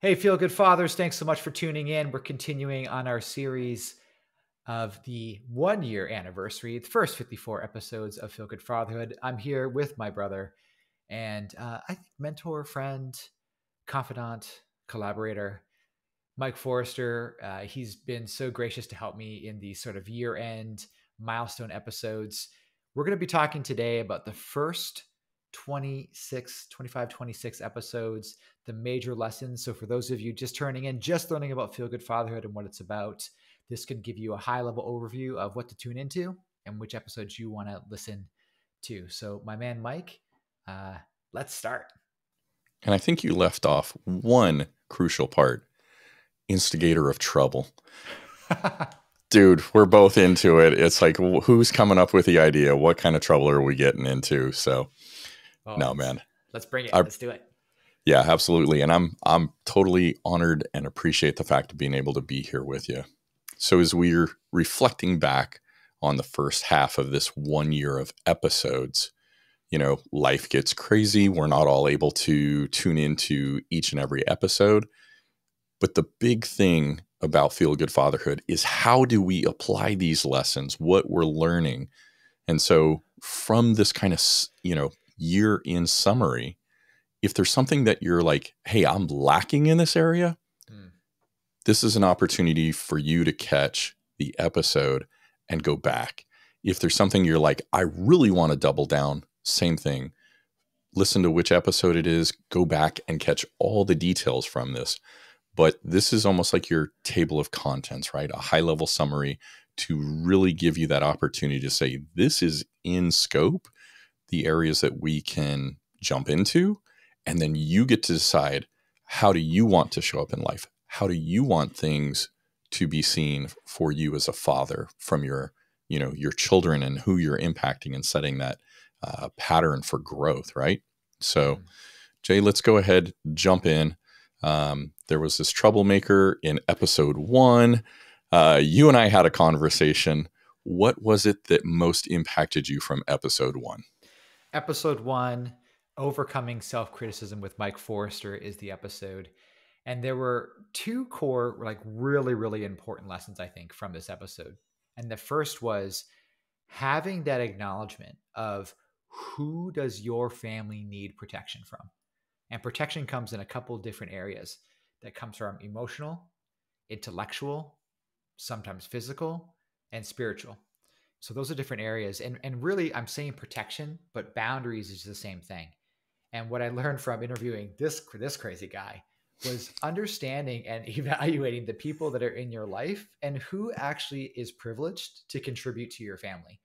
Hey, Feel Good Fathers, thanks so much for tuning in. We're continuing on our series of the one year anniversary, the first 54 episodes of Feel Good Fatherhood. I'm here with my brother and uh, I think mentor, friend, confidant, collaborator, Mike Forrester. Uh, he's been so gracious to help me in these sort of year end milestone episodes. We're going to be talking today about the first 26, 25, 26 episodes, the major lessons. So, for those of you just turning in, just learning about Feel Good Fatherhood and what it's about, this can give you a high level overview of what to tune into and which episodes you want to listen to. So, my man Mike, uh, let's start. And I think you left off one crucial part instigator of trouble. Dude, we're both into it. It's like, who's coming up with the idea? What kind of trouble are we getting into? So, Oh, no, man. Let's bring it. I, let's do it. Yeah, absolutely. And I'm I'm totally honored and appreciate the fact of being able to be here with you. So as we're reflecting back on the first half of this one year of episodes, you know, life gets crazy. We're not all able to tune into each and every episode. But the big thing about Feel Good Fatherhood is how do we apply these lessons, what we're learning? And so from this kind of, you know, year in summary, if there's something that you're like, hey, I'm lacking in this area, mm. this is an opportunity for you to catch the episode and go back. If there's something you're like, I really want to double down, same thing. Listen to which episode it is, go back and catch all the details from this. But this is almost like your table of contents, right? A high level summary to really give you that opportunity to say, this is in scope the areas that we can jump into and then you get to decide how do you want to show up in life? How do you want things to be seen for you as a father from your you know your children and who you're impacting and setting that uh, pattern for growth right? So mm-hmm. jay let's go ahead jump in. Um, there was this troublemaker in episode one. Uh, you and i had a conversation. What was it that most impacted you from episode one episode one, Overcoming Self Criticism with Mike Forrester, is the episode. And there were two core, like really, really important lessons, I think, from this episode. And the first was having that acknowledgement of who does your family need protection from? And protection comes in a couple different areas that comes from emotional, intellectual, sometimes physical, and spiritual. So those are different areas. And and really I'm saying protection, but boundaries is the same thing. And what I learned from interviewing this this crazy guy was understanding and evaluating the people that are in your life and who actually is privileged to contribute to your family.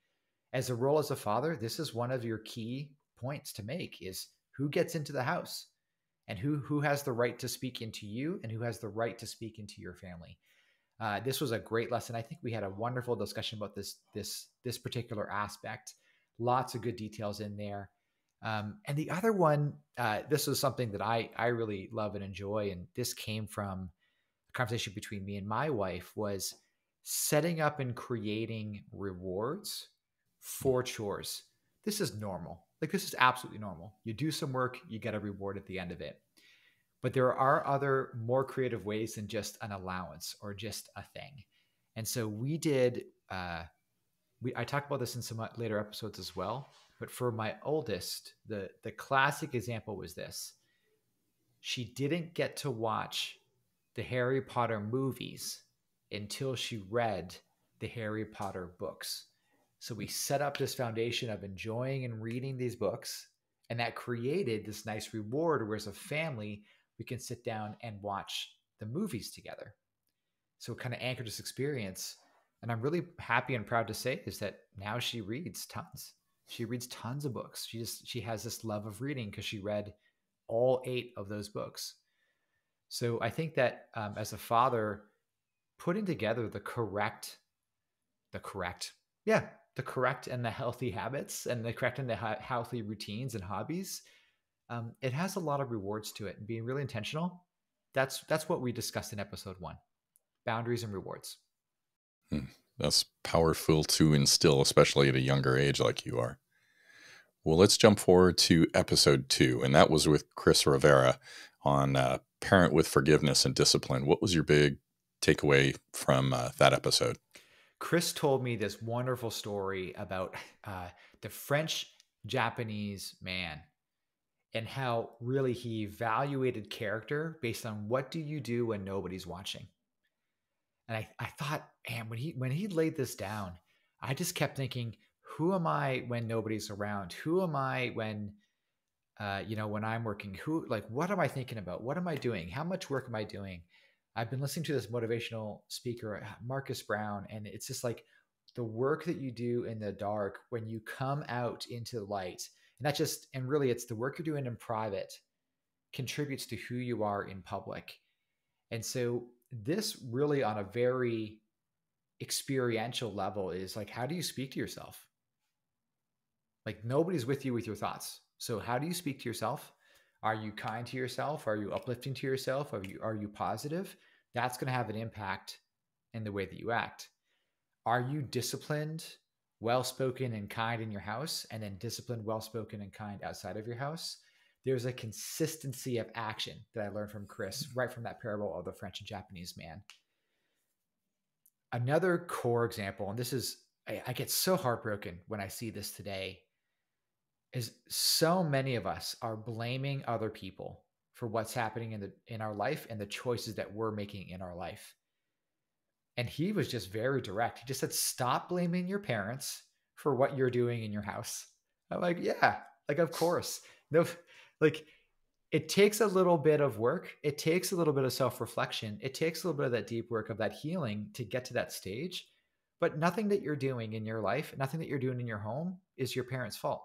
As a role as a father, this is one of your key points to make is who gets into the house and who who has the right to speak into you and who has the right to speak into your family. Uh, this was a great lesson. I think we had a wonderful discussion about this this this particular aspect. Lots of good details in there. Um, and the other one, uh, this was something that I I really love and enjoy, and this came from a conversation between me and my wife was setting up and creating rewards for chores. This is normal. Like this is absolutely normal. You do some work, you get a reward at the end of it. But there are other more creative ways than just an allowance or just a thing. And so we did. Uh, we I talked about this in some later episodes as well. But for my oldest, the the classic example was this: she didn't get to watch the Harry Potter movies until she read the Harry Potter books. So we set up this foundation of enjoying and reading these books, and that created this nice reward where as a family we can sit down and watch the movies together. So it kind of anchored this experience. And I'm really happy and proud to say is that now she reads tons. She reads tons of books. She just she has this love of reading because she read all eight of those books. So I think that um, as a father, putting together the correct, the correct, yeah, the correct and the healthy habits and the correct and the healthy routines and hobbies um, it has a lot of rewards to it and being really intentional that's that's what we discussed in episode one boundaries and rewards hmm. that's powerful to instill especially at a younger age like you are well let's jump forward to episode two and that was with chris rivera on uh, parent with forgiveness and discipline. What was your big takeaway from uh, that episode? Chris told me this wonderful story about uh, the French Japanese man and how really he evaluated character based on what do you do when nobody's watching. And I, I thought, man, when he when he laid this down, I just kept thinking, who am I when nobody's around? Who am I when uh, you know, when I'm working? Who like what am I thinking about? What am I doing? How much work am I doing? I've been listening to this motivational speaker, uh, Marcus Brown, and it's just like the work that you do in the dark when you come out into the light and that just and really it's the work you're doing in private contributes to who you are in public. And so this really on a very experiential level is like how do you speak to yourself? Like nobody's with you with your thoughts. So how do you speak to yourself? Are you kind to yourself? Are you uplifting to yourself? Are you are you positive? That's going to have an impact in the way that you act. Are you disciplined well spoken and kind in your house, and then disciplined, well spoken and kind outside of your house, there's a consistency of action that I learned from Chris mm-hmm. right from that parable of the French and Japanese man. Another core example, and this is, I, I get so heartbroken when I see this today, is so many of us are blaming other people for what's happening in the in our life and the choices that we're making in our life. And he was just very direct. He just said, stop blaming your parents for what you're doing in your house. I'm like, yeah, like, of course. No, like, it takes a little bit of work. It takes a little bit of self reflection. It takes a little bit of that deep work of that healing to get to that stage. But nothing that you're doing in your life, nothing that you're doing in your home is your parents' fault.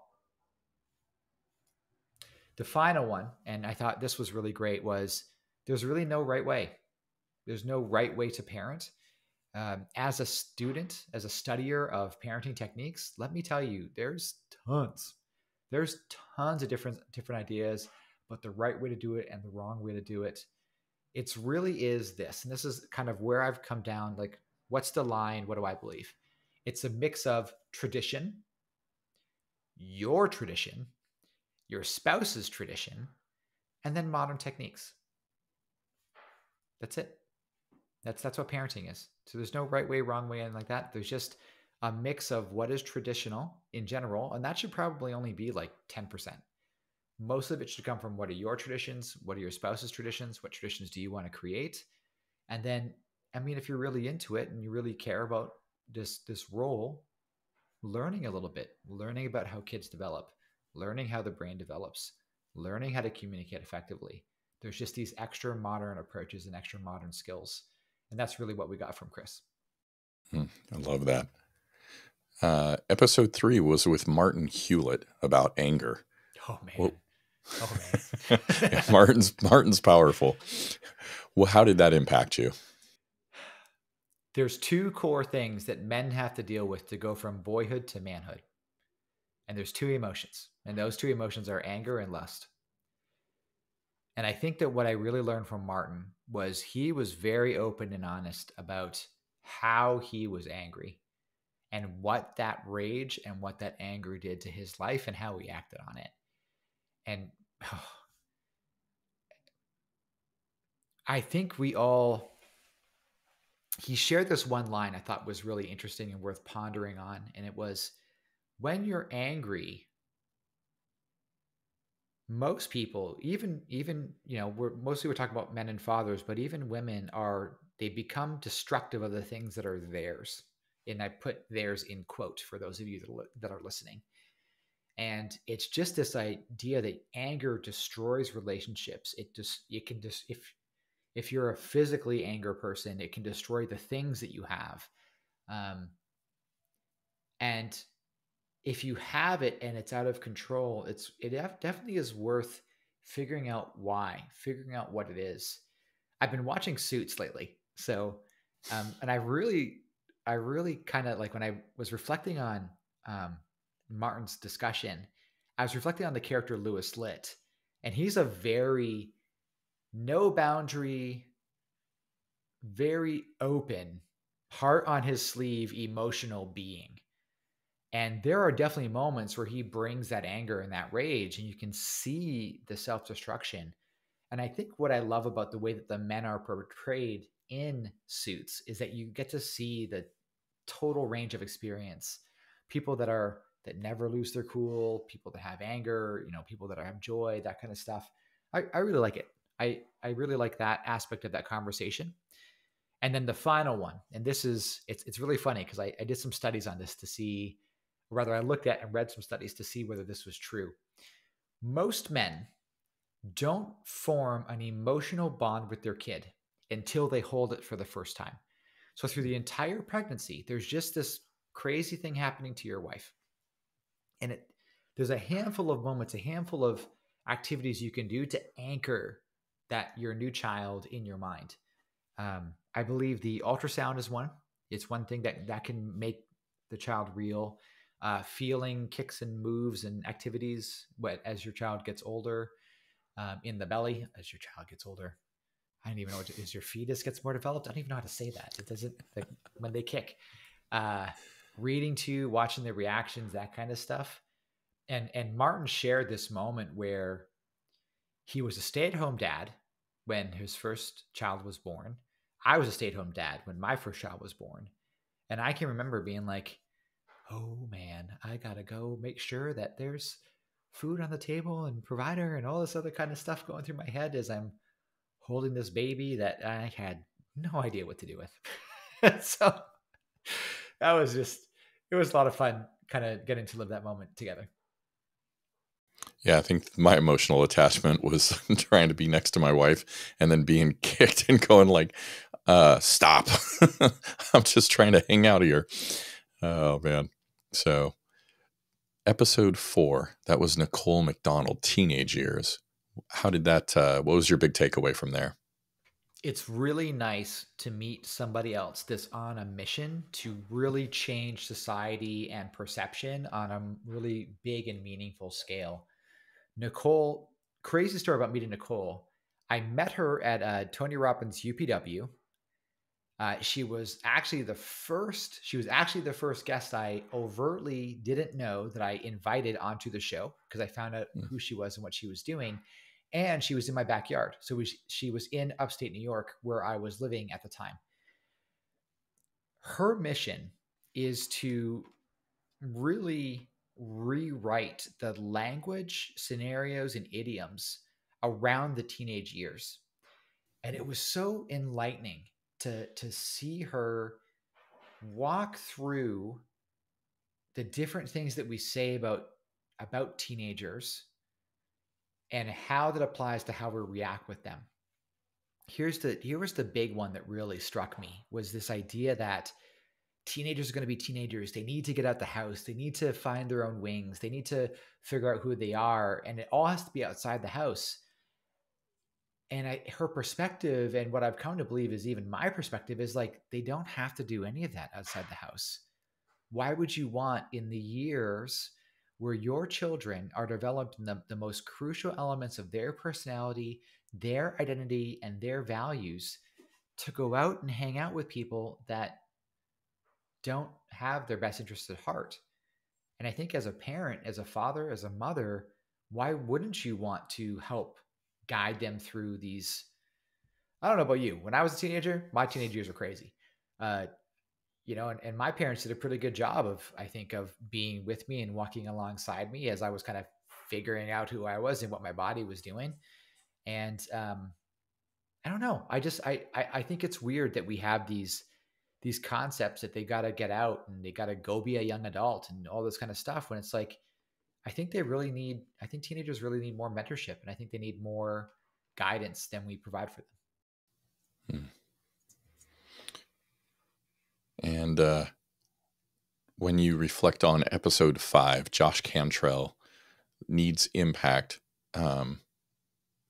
The final one, and I thought this was really great, was there's really no right way. There's no right way to parent um, as a student, as a studier of parenting techniques, let me tell you, there's tons. There's tons of different different ideas, but the right way to do it and the wrong way to do it. It's really is this, and this is kind of where I've come down. Like, what's the line? What do I believe? It's a mix of tradition, your tradition, your spouse's tradition, and then modern techniques. That's it. That's that's what parenting is. So there's no right way, wrong way, and like that. There's just a mix of what is traditional in general, and that should probably only be like 10%. Most of it should come from what are your traditions, what are your spouse's traditions, what traditions do you want to create? And then, I mean, if you're really into it and you really care about this this role, learning a little bit, learning about how kids develop, learning how the brain develops, learning how to communicate effectively. There's just these extra modern approaches and extra modern skills and that's really what we got from Chris. Hmm, I love that. Uh, episode three was with Martin Hewlett about anger. Oh man. Well, oh man. yeah, Martin's Martin's powerful. Well, how did that impact you? There's two core things that men have to deal with to go from boyhood to manhood. And there's two emotions. And those two emotions are anger and lust. And I think that what I really learned from Martin was he was very open and honest about how he was angry and what that rage and what that anger did to his life and how he acted on it. And oh, I think we all, he shared this one line I thought was really interesting and worth pondering on. And it was when you're angry, most people even even you know we're mostly we're talking about men and fathers but even women are they become destructive of the things that are theirs. And i put theirs in quote for those of you that, that are listening. And it's just this idea that anger destroys relationships. It just it can just if if you're a physically anger person it can destroy the things that you have. Um and if you have it and it's out of control, it's it definitely is worth figuring out why, figuring out what it is. I've been watching Suits lately, so um, and I really, I really kind of like when I was reflecting on um, Martin's discussion, I was reflecting on the character Louis Litt, and he's a very no boundary, very open, heart on his sleeve, emotional being and there are definitely moments where he brings that anger and that rage, and you can see the self destruction. And I think what I love about the way that the men are portrayed in suits is that you get to see the total range of experience. People that are that never lose their cool, people that have anger, you know, people that have joy, that kind of stuff. I, I really like it. I, I really like that aspect of that conversation. And then the final one, and this is it's it's really funny because I, I did some studies on this to see, rather I looked at and read some studies to see whether this was true. Most men don't form an emotional bond with their kid until they hold it for the first time. So through the entire pregnancy, there's just this crazy thing happening to your wife. And it there's a handful of moments, a handful of activities you can do to anchor that your new child in your mind. Um, I believe the ultrasound is one. It's one thing that that can make the child real. Uh, feeling kicks and moves and activities as your child gets older um, in the belly as your child gets older. I don't even know what is your fetus gets more developed. I don't even know how to say that. It doesn't like, when they kick. Uh, reading to, watching the reactions, that kind of stuff. And and Martin shared this moment where he was a stay-at-home dad when his first child was born. I was a stay-at-home dad when my first child was born. And I can remember being like, "Oh man, I got to go make sure that there's food on the table and provider and all this other kind of stuff going through my head as I'm holding this baby that I had no idea what to do with. so that was just it was a lot of fun kind of getting to live that moment together. Yeah, I think my emotional attachment was trying to be next to my wife and then being kicked and going like, uh, stop. I'm just trying to hang out here. Oh man. So episode four, that was Nicole McDonald, teenage years. How did that, uh, what was your big takeaway from there? it's really nice to meet somebody else that's on a mission to really change society and perception on a really big and meaningful scale. Nicole, crazy story about meeting Nicole. I met her at uh, Tony Robbins UPW. Uh, she was actually the first. She was actually the first guest I overtly didn't know that I invited onto the show because I found out mm. who she was and what she was doing and she was in my backyard. So we, she was in upstate New York where I was living at the time. Her mission is to really rewrite the language, scenarios, and idioms around the teenage years. And it was so enlightening to, to see her walk through the different things that we say about about teenagers and how that applies to how we react with them. Here's the here was the big one that really struck me was this idea that teenagers are going to be teenagers. They need to get out the house. They need to find their own wings. They need to figure out who they are, and it all has to be outside the house. And I, her perspective, and what I've come to believe is even my perspective, is like they don't have to do any of that outside the house. Why would you want in the years where your children are developing the, the most crucial elements of their personality, their identity, and their values to go out and hang out with people that don't have their best interests at heart. And I think as a parent, as a father, as a mother, why wouldn't you want to help guide them through these? I don't know about you. When I was a teenager, my teenage years were crazy. Uh, you know, and, and my parents did a pretty good job of, I think, of being with me and walking alongside me as I was kind of figuring out who I was and what my body was doing. And um, I don't know. I just I, I I think it's weird that we have these these concepts that they got to get out and they got to go be a young adult and all this kind of stuff when it's like I think they really need I think teenagers really need more mentorship and I think they need more guidance than we provide for them. Hmm. And uh, when you reflect on episode five, Josh Cantrell needs impact, um,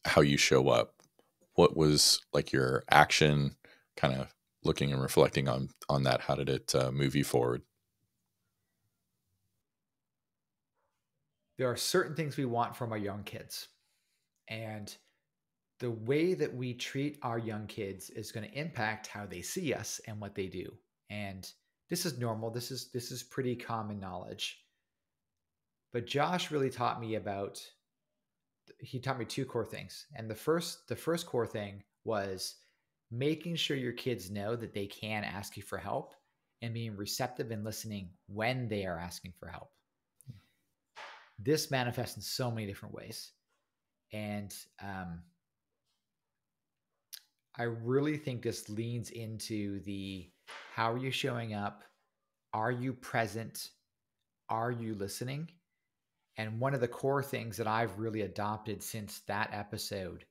how you show up. What was like your action, kind of looking and reflecting on on that? How did it uh, move you forward? There are certain things we want from our young kids, and the way that we treat our young kids is going to impact how they see us and what they do and this is normal this is this is pretty common knowledge but josh really taught me about he taught me two core things. And the first the first core thing was making sure your kids know that they can ask you for help and being receptive and listening when they are asking for help. This manifests in so many different ways. And um, I really think this leans into the how are you showing up? Are you present? Are you listening? And one of the core things that I've really adopted since that episode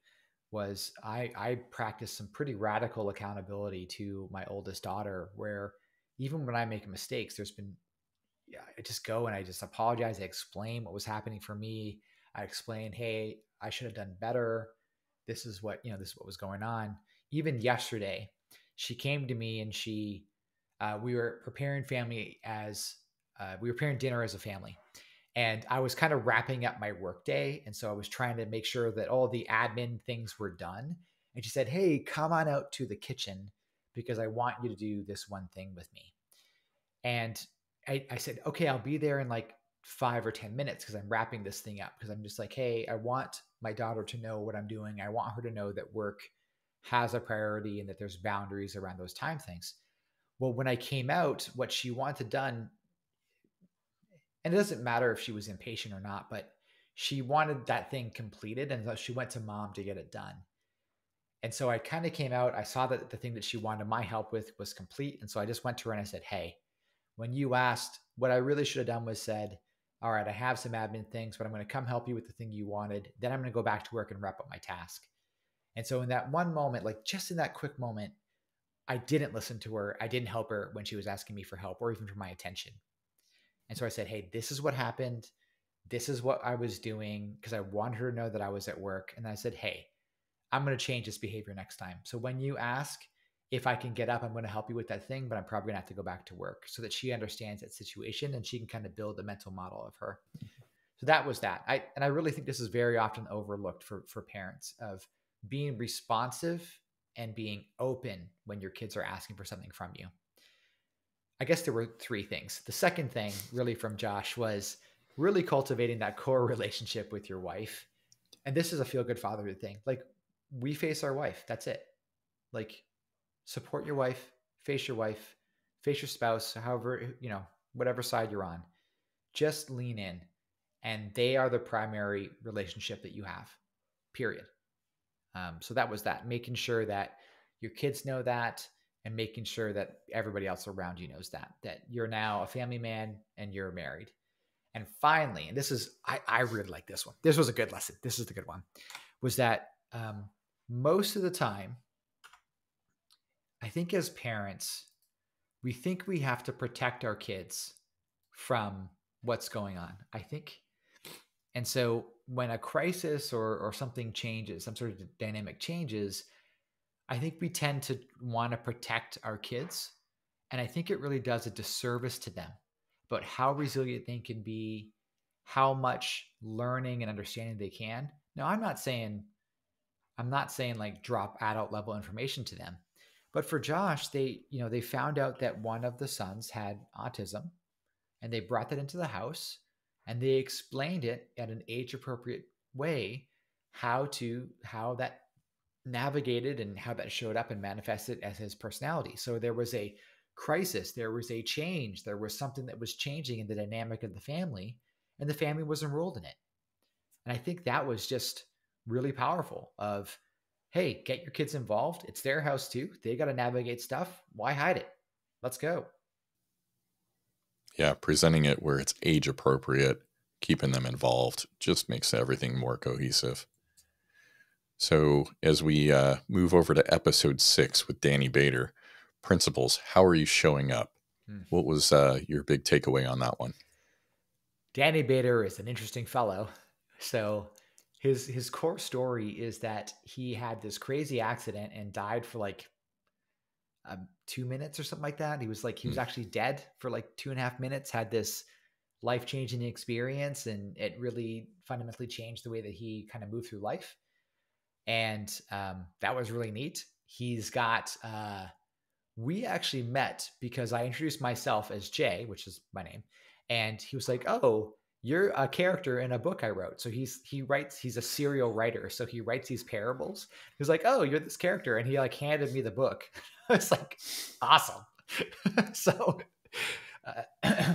was I, I practiced some pretty radical accountability to my oldest daughter, where even when I make mistakes, there's been, yeah, I just go and I just apologize. I explain what was happening for me. I explain, hey, I should have done better. This is what, you know, this is what was going on. Even yesterday, she came to me and she, uh, we were preparing family as, uh, we were preparing dinner as a family and I was kind of wrapping up my workday, and so I was trying to make sure that all the admin things were done. And she said, "Hey, come on out to the kitchen because I want you to do this one thing with me." And I, I said, "Okay, I'll be there in like five or ten minutes because I'm wrapping this thing up because I'm just like, hey, I want my daughter to know what I'm doing. I want her to know that work has a priority and that there's boundaries around those time things." Well, when I came out, what she wanted done and it doesn't matter if she was impatient or not, but she wanted that thing completed. And so she went to mom to get it done. And so I kind of came out, I saw that the thing that she wanted my help with was complete. And so I just went to her and I said, Hey, when you asked, what I really should have done was said, All right, I have some admin things, but I'm going to come help you with the thing you wanted. Then I'm going to go back to work and wrap up my task. And so in that one moment, like just in that quick moment, I didn't listen to her. I didn't help her when she was asking me for help or even for my attention. And so I said, Hey, this is what happened. This is what I was doing because I wanted her to know that I was at work. And I said, Hey, I'm going to change this behavior next time. So when you ask if I can get up, I'm going to help you with that thing, but I'm probably going to have to go back to work so that she understands that situation and she can kind of build a mental model of her. So that was that. I and I really think this is very often overlooked for for parents of being responsive and being open when your kids are asking for something from you. I guess there were three things. The second thing, really, from Josh was really cultivating that core relationship with your wife. And this is a feel good fatherhood thing. Like, we face our wife. That's it. Like, support your wife, face your wife, face your spouse, however, you know, whatever side you're on. Just lean in. And they are the primary relationship that you have, period. Um, so that was that, making sure that your kids know that and making sure that everybody else around you knows that that you're now a family man and you're married and finally and this is i, I really like this one this was a good lesson this is the good one was that um, most of the time i think as parents we think we have to protect our kids from what's going on i think and so when a crisis or or something changes some sort of dynamic changes I think we tend to want to protect our kids. And I think it really does a disservice to them about how resilient they can be, how much learning and understanding they can. Now, I'm not saying, I'm not saying like drop adult level information to them. But for Josh, they, you know, they found out that one of the sons had autism and they brought that into the house and they explained it at an age appropriate way how to how that navigated and how that showed up and manifested as his personality. So there was a crisis, there was a change, there was something that was changing in the dynamic of the family, and the family was enrolled in it. And I think that was just really powerful of hey, get your kids involved. It's their house too. They got to navigate stuff. Why hide it? Let's go. Yeah, presenting it where it's age appropriate, keeping them involved just makes everything more cohesive. So, as we uh, move over to episode six with Danny Bader, principles, how are you showing up? Hmm. What was uh, your big takeaway on that one? Danny Bader is an interesting fellow. So, his his core story is that he had this crazy accident and died for like um, two minutes or something like that. He was like he was hmm. actually dead for like two and a half minutes. Had this life changing experience, and it really fundamentally changed the way that he kind of moved through life and um, that was really neat. He's got. Uh, we actually met because I introduced myself as Jay, which is my name, and he was like, "Oh, you're a character in a book I wrote. So he's he writes he's a serial writer. So he writes these parables. He's like, "Oh, you're this character," and he like handed me the book. it's like awesome. so, uh,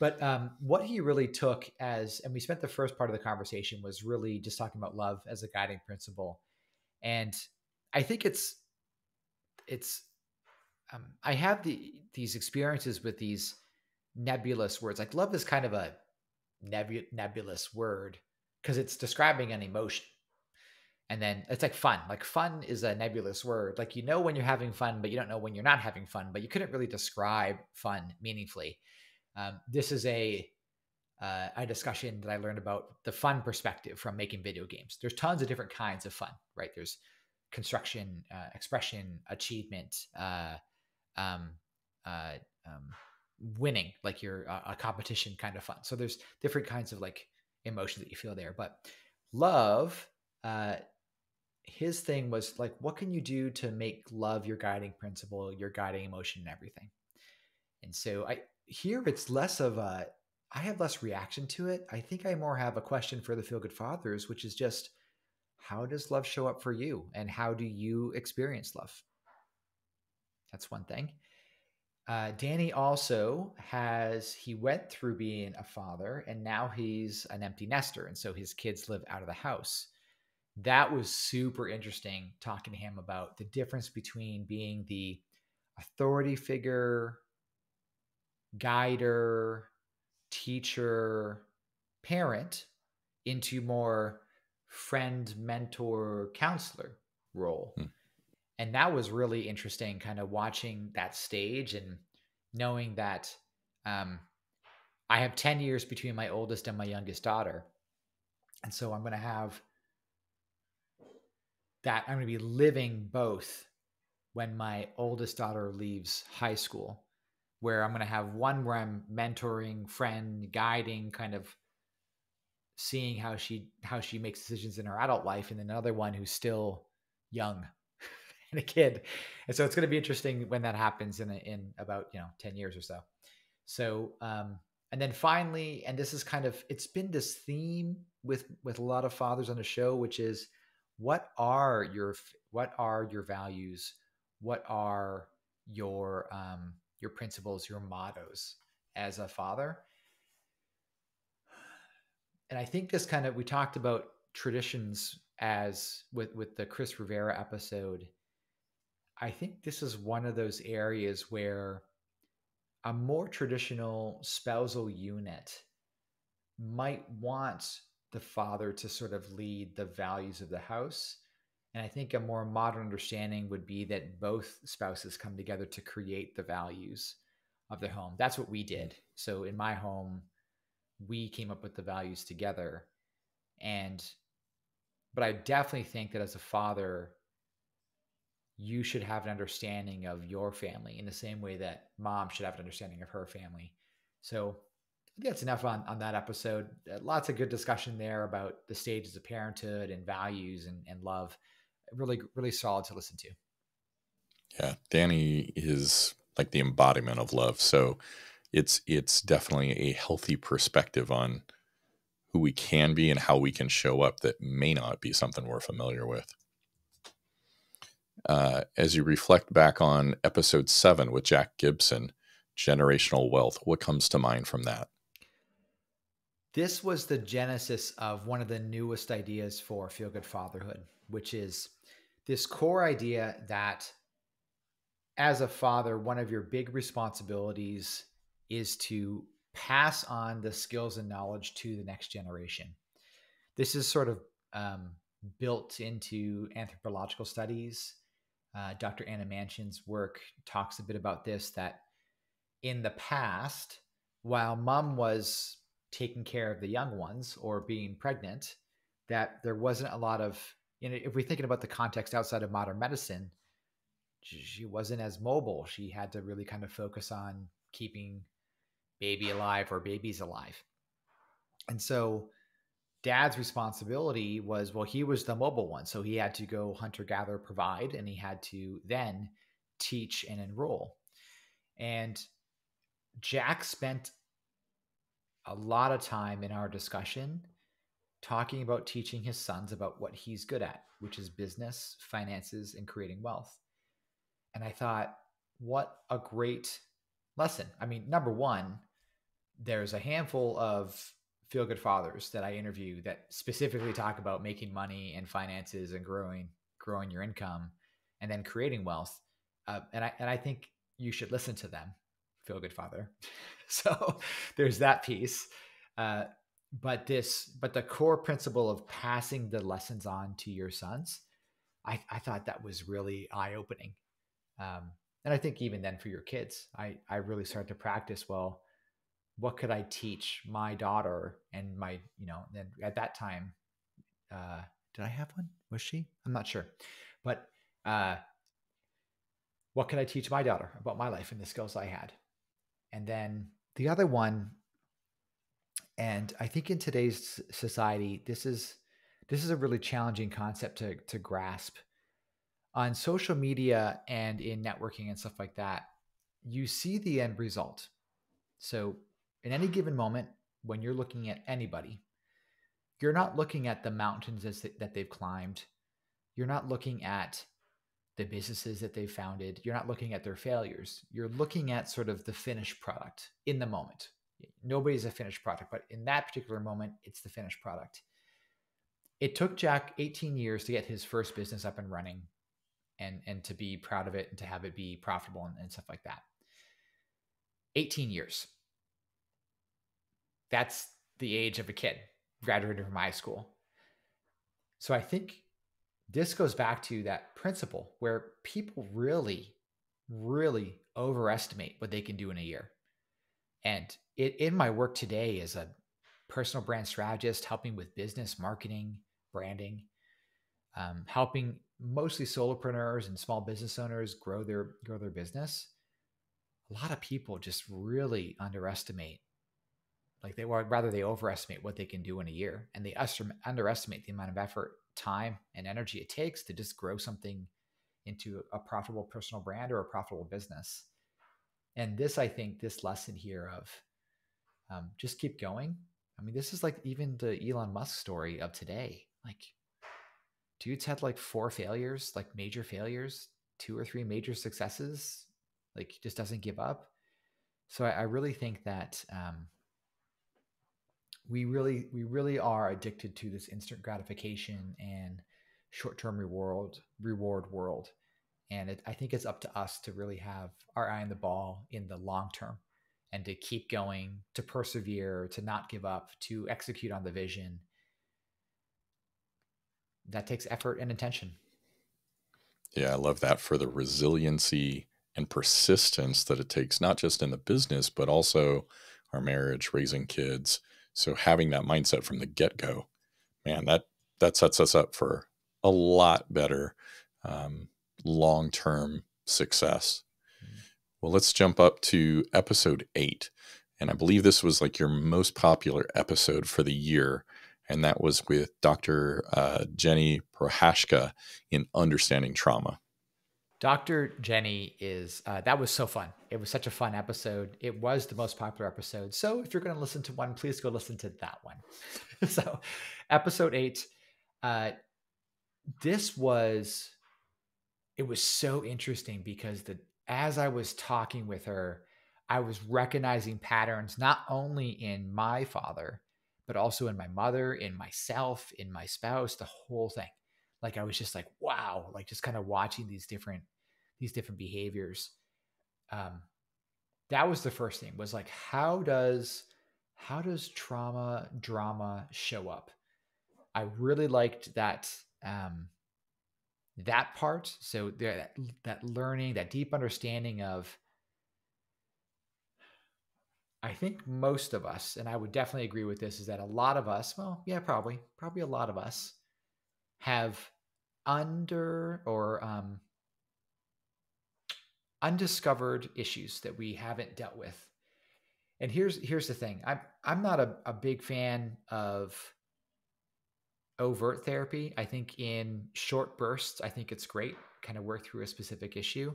but um, what he really took as, and we spent the first part of the conversation was really just talking about love as a guiding principle, and I think it's it's um, I have the these experiences with these nebulous words. Like love is kind of a nebu- nebulous word because it's describing an emotion. And then it's like fun. Like fun is a nebulous word. Like you know when you're having fun, but you don't know when you're not having fun. But you couldn't really describe fun meaningfully. Um, this is a uh, a discussion that I learned about the fun perspective from making video games. There's tons of different kinds of fun, right? There's construction, uh, expression, achievement, uh, um, uh, um, winning, like you're a, a competition kind of fun. So there's different kinds of like emotions that you feel there. But love, uh, his thing was like, what can you do to make love your guiding principle, your guiding emotion, and everything? And so I here it's less of a I have less reaction to it. I think I more have a question for the feel good fathers, which is just how does love show up for you and how do you experience love? That's one thing. Uh, Danny also has, he went through being a father and now he's an empty nester. And so his kids live out of the house. That was super interesting talking to him about the difference between being the authority figure, guider, teacher, parent into more friend, mentor, counselor role. Hmm and that was really interesting kind of watching that stage and knowing that um, i have 10 years between my oldest and my youngest daughter. And so i'm going to have that i'm going to be living both when my oldest daughter leaves high school where i'm going to have one where i'm mentoring friend guiding kind of seeing how she how she makes decisions in her adult life and then another one who's still young and a kid. And so it's going to be interesting when that happens in a, in about, you know, 10 years or so. So, um, and then finally, and this is kind of, it's been this theme with, with a lot of fathers on the show, which is what are your, what are your values? What are your, um, your principles, your mottos as a father? And I think this kind of, we talked about traditions as with, with the Chris Rivera episode I think this is one of those areas where a more traditional spousal unit might want the father to sort of lead the values of the house. And I think a more modern understanding would be that both spouses come together to create the values of the home. That's what we did. So in my home, we came up with the values together. And, but I definitely think that as a father, you should have an understanding of your family in the same way that mom should have an understanding of her family. So I think that's enough on, on that episode. Uh, lots of good discussion there about the stages of parenthood and values and, and love. Really, really solid to listen to. Yeah, Danny is like the embodiment of love. So it's it's definitely a healthy perspective on who we can be and how we can show up that may not be something we're familiar with uh, as you reflect back on episode seven with Jack Gibson, generational wealth, what comes to mind from that? This was the genesis of one of the newest ideas for Feel Good Fatherhood, which is this core idea that as a father, one of your big responsibilities is to pass on the skills and knowledge to the next generation. This is sort of um, built into anthropological studies uh, Dr. Anna Machin's work talks a bit about this that in the past, while mom was taking care of the young ones or being pregnant, that there wasn't a lot of, you know, if we're thinking about the context outside of modern medicine, she wasn't as mobile. She had to really kind of focus on keeping baby alive or babies alive. And so dad's responsibility was well he was the mobile one so he had to go hunter gather provide and he had to then teach and enroll and jack spent a lot of time in our discussion talking about teaching his sons about what he's good at, which is business, finances, and creating wealth. And I thought, what a great lesson. I mean, number one, there's a handful of feel good fathers that I interview that specifically talk about making money and finances and growing growing your income and then creating wealth. Uh, and I and I think you should listen to them. Feel good father. so there's that piece. Uh, but this but the core principle of passing the lessons on to your sons, I, I thought that was really eye opening. Um, and I think even then for your kids, I I really started to practice well what could I teach my daughter and my, you know, then at that time, uh, did I have one? Was she? I'm not sure. But uh, what could I teach my daughter about my life and the skills I had? And then the other one, and I think in today's society, this is this is a really challenging concept to to grasp. On social media and in networking and stuff like that, you see the end result. So in any given moment, when you're looking at anybody, you're not looking at the mountains that they've climbed. You're not looking at the businesses that they've founded. You're not looking at their failures. You're looking at sort of the finished product in the moment. Nobody's a finished product, but in that particular moment, it's the finished product. It took Jack 18 years to get his first business up and running and, and to be proud of it and to have it be profitable and, and stuff like that. 18 years that's the age of a kid graduating from high school. So I think this goes back to that principle where people really, really overestimate what they can do in a year. And it, in my work today as a personal brand strategist, helping with business, marketing, branding, um, helping mostly solopreneurs and small business owners grow their grow their business. A lot of people just really underestimate like they would rather they overestimate what they can do in a year and they underestimate the amount of effort, time, and energy it takes to just grow something into a profitable personal brand or a profitable business. And this, I think, this lesson here of um, just keep going. I mean, this is like even the Elon Musk story of today. Like, dude's had like four failures, like major failures, two or three major successes. Like, just doesn't give up. So I, I really think that um, we really we really are addicted to this instant gratification and short-term reward reward world. And it, i think it's up to us to really have our eye on the ball in the long term and to keep going to persevere to not give up to execute on the vision. That takes effort and intention. Yeah i love that for the resiliency and persistence that it takes not just in the business but also our marriage raising kids so having that mindset from the get go, man, that that sets us up for a lot better um, long term success. Mm-hmm. Well, let's jump up to episode eight. And I believe this was like your most popular episode for the year. And that was with Dr. Uh, Jenny Prohaska in Understanding Trauma. Dr. Jenny is, uh, that was so fun. It was such a fun episode. It was the most popular episode. So if you're going to listen to one, please go listen to that one. so, episode eight, uh, this was, it was so interesting because the, as I was talking with her, I was recognizing patterns not only in my father, but also in my mother, in myself, in my spouse, the whole thing like I was just like, wow, like just kind of watching these different these different behaviors. Um, that was the first thing was like, how does how does trauma drama show up? I really liked that um, that part. So that that learning, that deep understanding of. I think most of us, and I would definitely agree with this, is that a lot of us, well, yeah, probably, probably a lot of us have under or um, undiscovered issues that we haven't dealt with. And here's here's the thing. I'm I'm not a, a big fan of overt therapy. I think in short bursts, I think it's great, kind of work through a specific issue.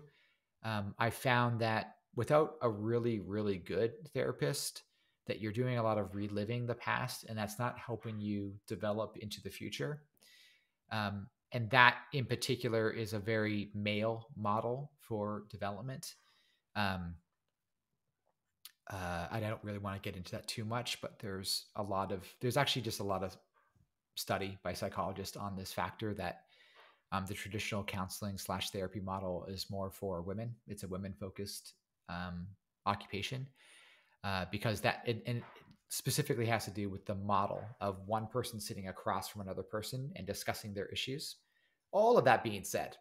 Um, I found that without a really, really good therapist, that you're doing a lot of reliving the past and that's not helping you develop into the future um, and that in particular is a very male model for development um, uh, I don't really want to get into that too much, but there's a lot of there's actually just a lot of study by psychologists on this factor that um, the traditional counseling slash therapy model is more for women. It's a women focused um, occupation uh, because that it, and specifically has to do with the model of one person sitting across from another person and discussing their issues. All of that being said,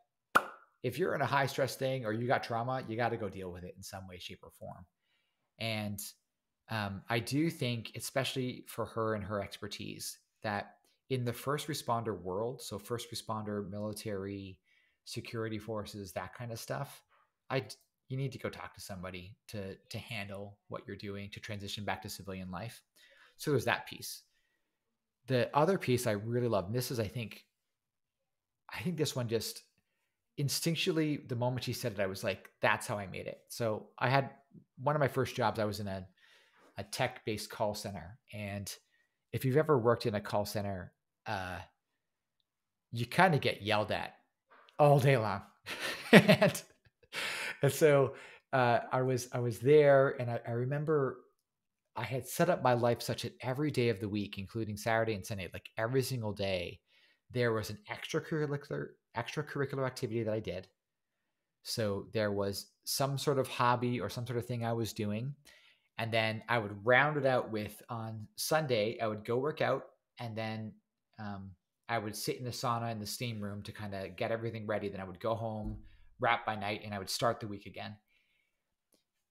if you're in a high stress thing or you got trauma, you got to go deal with it in some way, shape, or form. And um, I do think, especially for her and her expertise, that in the first responder world, so first responder, military, security forces, that kind of stuff, I you need to go talk to somebody to to handle what you're doing to transition back to civilian life. So there's that piece. The other piece I really love, and this is I think I think this one just instinctually the moment she said it, I was like, that's how I made it. So I had one of my first jobs, I was in a a tech-based call center. And if you've ever worked in a call center, uh, you kind of get yelled at all day long. and and so uh, I was I was there, and I, I, remember I had set up my life such that every day of the week, including Saturday and Sunday, like every single day, there was an extracurricular extracurricular activity that I did. So there was some sort of hobby or some sort of thing I was doing. And then I would round it out with on Sunday, I would go work out and then um, I would sit in the sauna in the steam room to kind of get everything ready. Then I would go home, wrap by night, and I would start the week again.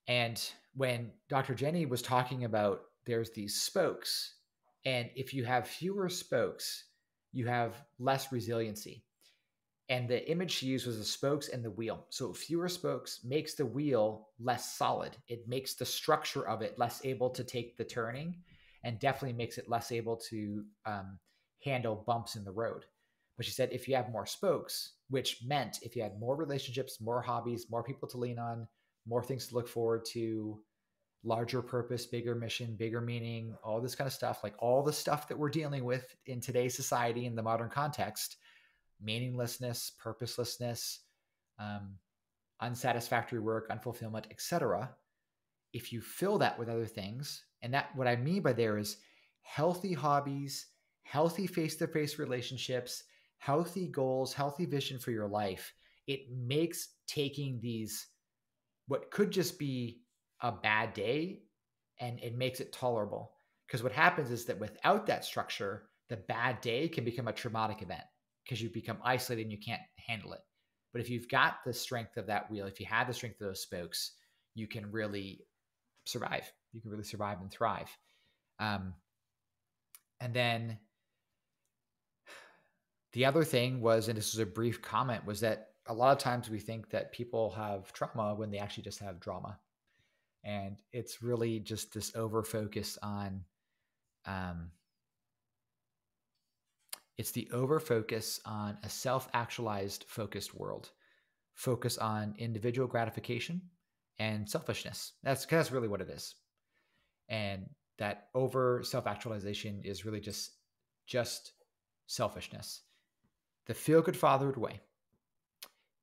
And when Dr. Jenny was talking about there's these spokes, and if you have fewer spokes, you have less resiliency. And the image she used was the spokes and the wheel. So fewer spokes makes the wheel less solid. It makes the structure of it less able to take the turning, and definitely makes it less able to um, handle bumps in the road. But she said if you have more spokes, which meant if you had more relationships, more hobbies, more people to lean on, more things to look forward to, larger purpose, bigger mission, bigger meaning, all this kind of stuff, like all the stuff that we're dealing with in today's society in the modern context, meaninglessness, purposelessness, um, unsatisfactory work, unfulfillment, etc. If you fill that with other things, and that what I mean by there is healthy hobbies, healthy face to face relationships, healthy goals, healthy vision for your life, it makes taking these, what could just be a bad day, and it makes it tolerable. Because what happens is that without that structure, the bad day can become a traumatic event because you become isolated and you can't handle it. But if you've got the strength of that wheel, if you have the strength of those spokes, you can really survive. You can really survive and thrive. Um, and then the other thing was, and this was a brief comment, was that a lot of times we think that people have trauma when they actually just have drama. And it's really just this over focus on, um, it's the over focus on a self actualized focused world, focus on individual gratification and selfishness. That's, that's really what it is. And that over self actualization is really just, just selfishness the feel good fatherhood way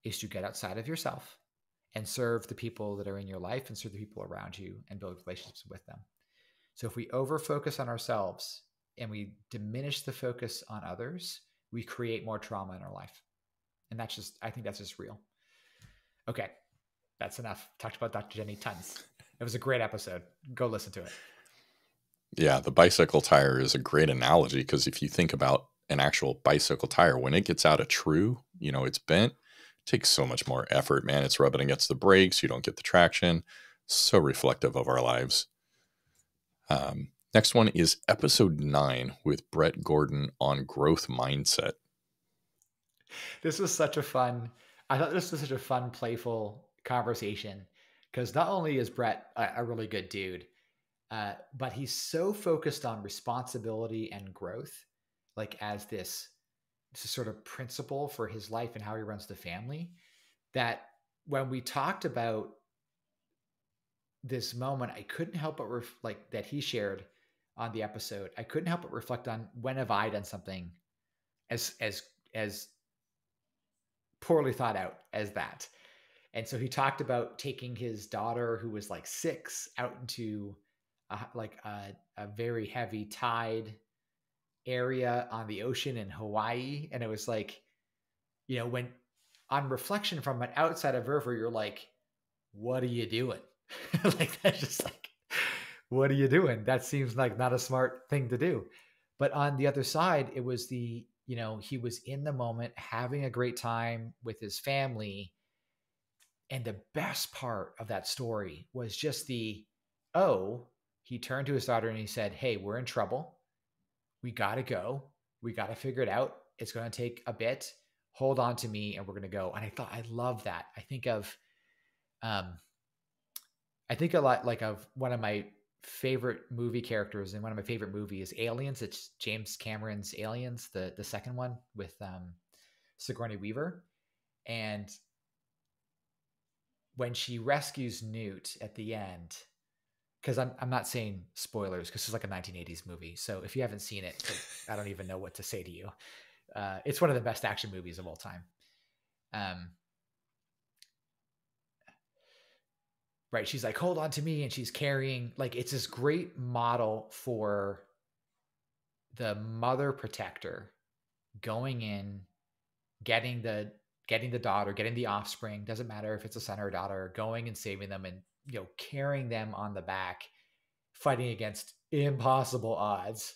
is to get outside of yourself and serve the people that are in your life and serve the people around you and build relationships with them. So if we over focus on ourselves and we diminish the focus on others, we create more trauma in our life. And that's just, I think that's just real. Okay, that's enough. Talked about Dr. Jenny tons. It was a great episode. Go listen to it. Yeah, the bicycle tire is a great analogy because if you think about an actual bicycle tire. When it gets out of true, you know, it's bent, it takes so much more effort, man. It's rubbing against the brakes, you don't get the traction. So reflective of our lives. Um, next one is episode nine with Brett Gordon on growth mindset. This was such a fun, I thought this was such a fun, playful conversation because not only is Brett a, a really good dude, uh, but he's so focused on responsibility and growth like as this this sort of principle for his life and how he runs the family that when we talked about this moment I couldn't help but ref- like that he shared on the episode. I couldn't help but reflect on when have I done something as as as poorly thought out as that. And so he talked about taking his daughter, who was like six, out into a, like a, a very heavy tide area on the ocean in Hawaii. And it was like, you know, when on reflection from an outside observer, you're like, what are you doing? like, that's just like, what are you doing? That seems like not a smart thing to do. But on the other side, it was the, you know, he was in the moment having a great time with his family. And the best part of that story was just the, oh, he turned to his daughter and he said, Hey, we're in trouble. We got to go. We got to figure it out. It's going to take a bit. Hold on to me and we're going to go. And I thought, I love that. I think of, um, I think a lot like of one of my favorite movie characters and one of my favorite movies, Aliens. It's James Cameron's Aliens, the the second one with um, Sigourney Weaver, and when she rescues Newt at the end, because I'm I'm not saying spoilers because it's like a 1980s movie. So if you haven't seen it, I don't even know what to say to you. Uh, it's one of the best action movies of all time. Um, right? She's like, hold on to me, and she's carrying like it's this great model for the mother protector going in, getting the getting the daughter, getting the offspring. Doesn't matter if it's a son or a daughter, going and saving them and you know, carrying them on the back, fighting against impossible odds.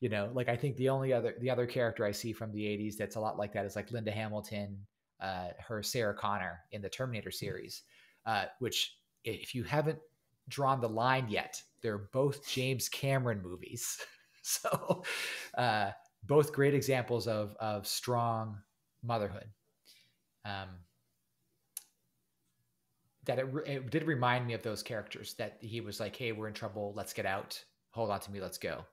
You know, like I think the only other the other character I see from the '80s that's a lot like that is like Linda Hamilton, uh, her Sarah Connor in the Terminator hmm. series, uh, which if you haven't drawn the line yet, they're both James Cameron movies. so, uh, both great examples of of strong motherhood. Um, that it, it did remind me of those characters that he was like, "Hey, we're in trouble. Let's get out. Hold on to me. Let's go."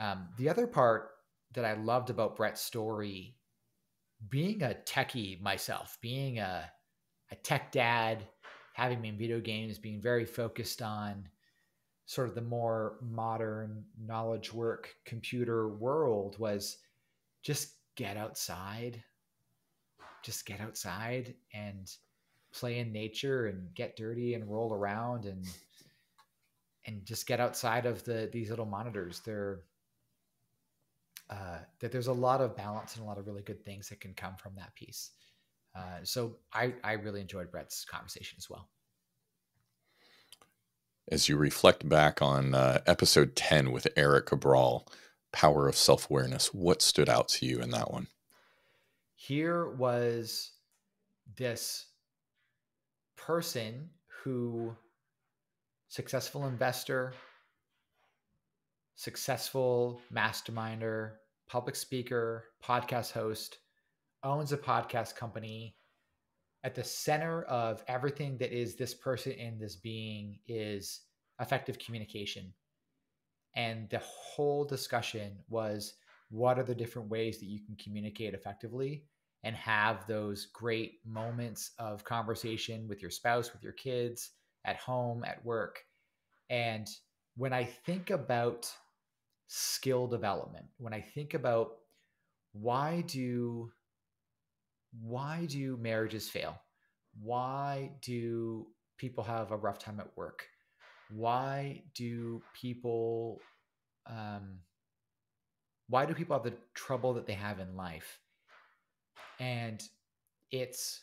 Um, the other part that I loved about Brett's story, being a techie myself, being a a tech dad, having been in video games, being very focused on sort of the more modern knowledge work computer world, was just get outside, just get outside and play in nature and get dirty and roll around and and just get outside of the these little monitors. They're uh, that there's a lot of balance and a lot of really good things that can come from that piece. Uh, so I I really enjoyed Brett's conversation as well. As you reflect back on uh, episode ten with Eric Cabral, power of self awareness, what stood out to you in that one? Here was this person who successful investor, successful masterminder, public speaker, podcast host, owns a podcast company. At the center of everything that is this person and this being is effective communication. And the whole discussion was what are the different ways that you can communicate effectively and have those great moments of conversation with your spouse, with your kids, at home, at work. And when I think about skill development, when I think about why do why do marriages fail? Why do people have a rough time at work? Why do people um, why do people have the trouble that they have in life? And it's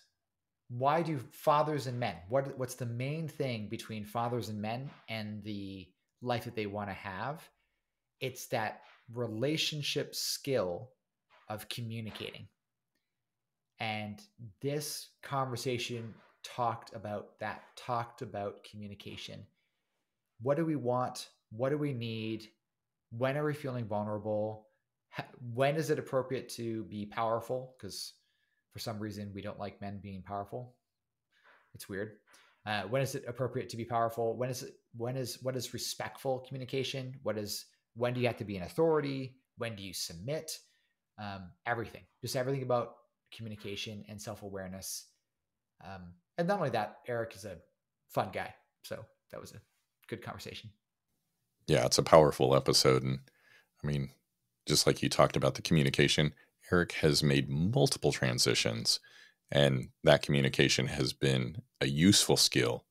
why do fathers and men what what's the main thing between fathers and men and the life that they want to have? It's that relationship skill of communicating. And this conversation talked about that talked about communication. What do we want? What do we need? When are we feeling vulnerable? When is it appropriate to be powerful? Because for some reason we don't like men being powerful. It's weird. Uh, when is it appropriate to be powerful? When is it? When is what is respectful communication? What is when do you have to be an authority? When do you submit? Um, everything, just everything about communication and self awareness. Um, and not only that, Eric is a fun guy, so that was a good conversation. Yeah, it's a powerful episode. And I mean, just like you talked about the communication, Eric has made multiple transitions, and that communication has been a useful skill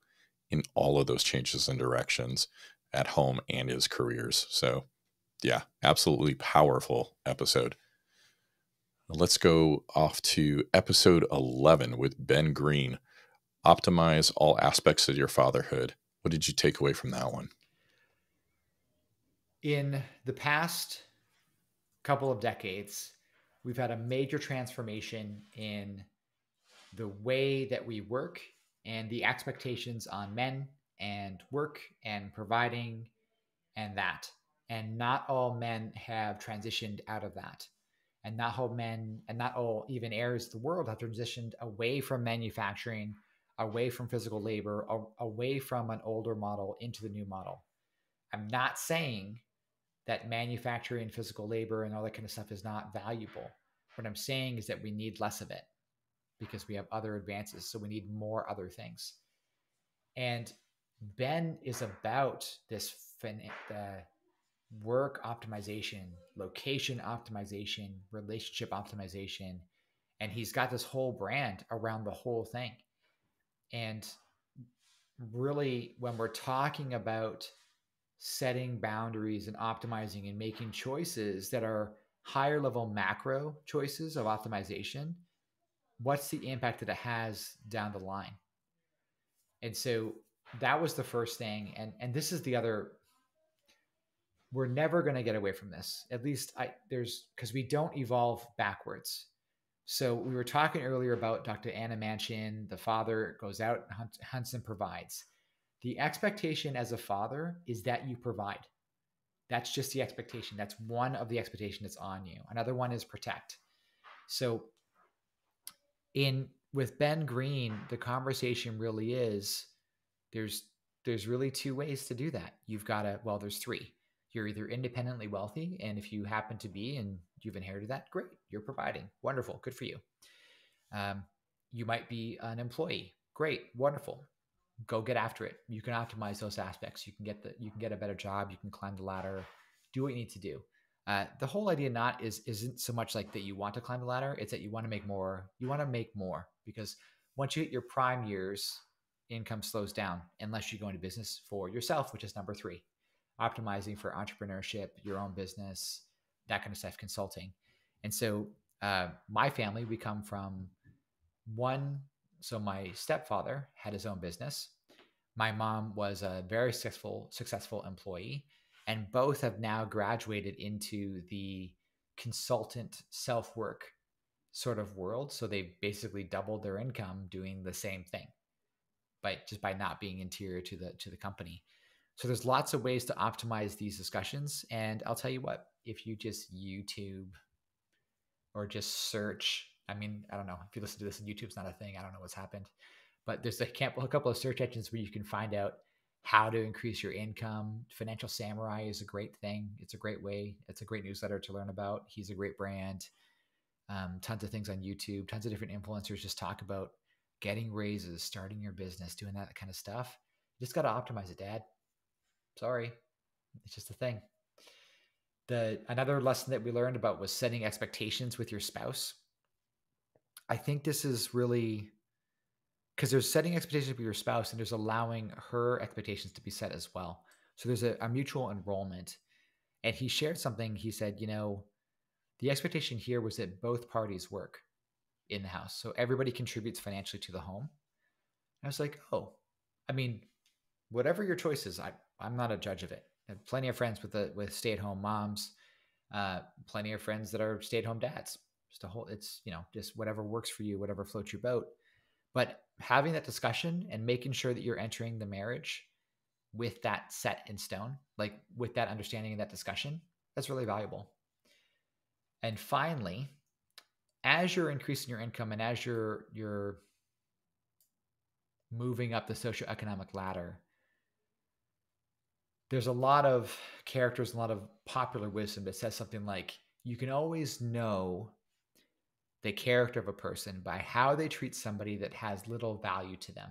in all of those changes and directions at home and his careers. So, yeah, absolutely powerful episode. Let's go off to episode 11 with Ben Green. Optimize all aspects of your fatherhood. What did you take away from that one? In the past couple of decades, we've had a major transformation in the way that we work and the expectations on men and work and providing and that. And not all men have transitioned out of that. And not all men and not all even heirs of the world have transitioned away from manufacturing, away from physical labor, away from an older model into the new model. I'm not saying that manufacturing physical labor and all that kind of stuff is not valuable. What I'm saying is that we need less of it because we have other advances. So we need more other things. And Ben is about this fin- the work optimization, location optimization, relationship optimization. And he's got this whole brand around the whole thing. And really, when we're talking about setting boundaries and optimizing and making choices that are higher level macro choices of optimization, what's the impact that it has down the line? And so that was the first thing. And and this is the other we're never going to get away from this. At least I there's because we don't evolve backwards. So we were talking earlier about Dr. Anna Machin, the father goes out, hunts and provides. The expectation as a father is that you provide. That's just the expectation. That's one of the expectation that's on you. Another one is protect. So in with Ben Green, the conversation really is there's there's really two ways to do that. You've got to well, there's three. You're either independently wealthy, and if you happen to be and you've inherited that, great, you're providing, wonderful, good for you. Um, you might be an employee, great, wonderful, go get after it. You can optimize those aspects. You can get the you can get a better job. You can climb the ladder. Do what you need to do. Uh, the whole idea not is isn't so much like that you want to climb the ladder. It's that you want to make more. You want to make more because once you hit your prime years, income slows down unless you go into business for yourself, which is number three. Optimizing for entrepreneurship, your own business, that kind of stuff, consulting. And so, uh, my family, we come from one so my stepfather had his own business. My mom was a very successful successful employee, and both have now graduated into the consultant self work sort of world. So they basically doubled their income doing the same thing, by just by not being interior to the to the company. So there's lots of ways to optimize these discussions, and I'll tell you what: if you just YouTube or just search I mean, I don't know if you listen to this and YouTube's not a thing. I don't know what's happened, but there's a couple of search engines where you can find out how to increase your income. Financial Samurai is a great thing. It's a great way. It's a great newsletter to learn about. He's a great brand. Um, tons of things on YouTube. Tons of different influencers just talk about getting raises, starting your business, doing that kind of stuff. You just got to optimize it, Dad. Sorry, it's just a thing. The another lesson that we learned about was setting expectations with your spouse. I think this is really because there's setting expectations for your spouse and there's allowing her expectations to be set as well. So there's a, a mutual enrollment. And he shared something. He said, you know, the expectation here was that both parties work in the house. So everybody contributes financially to the home. And I was like, oh, I mean, whatever your choice is, I, I'm not a judge of it. I have plenty of friends with with stay at home moms, uh, plenty of friends that are stay at home dads just a whole it's you know just whatever works for you whatever floats your boat. But having that discussion and making sure that you're entering the marriage with that set in stone like with that understanding and that discussion that's really valuable. And finally as you're increasing your income and as you're you're moving up the socioeconomic ladder there's a lot of characters a lot of popular wisdom that says something like you can always know the character of a person by how they treat somebody that has little value to them.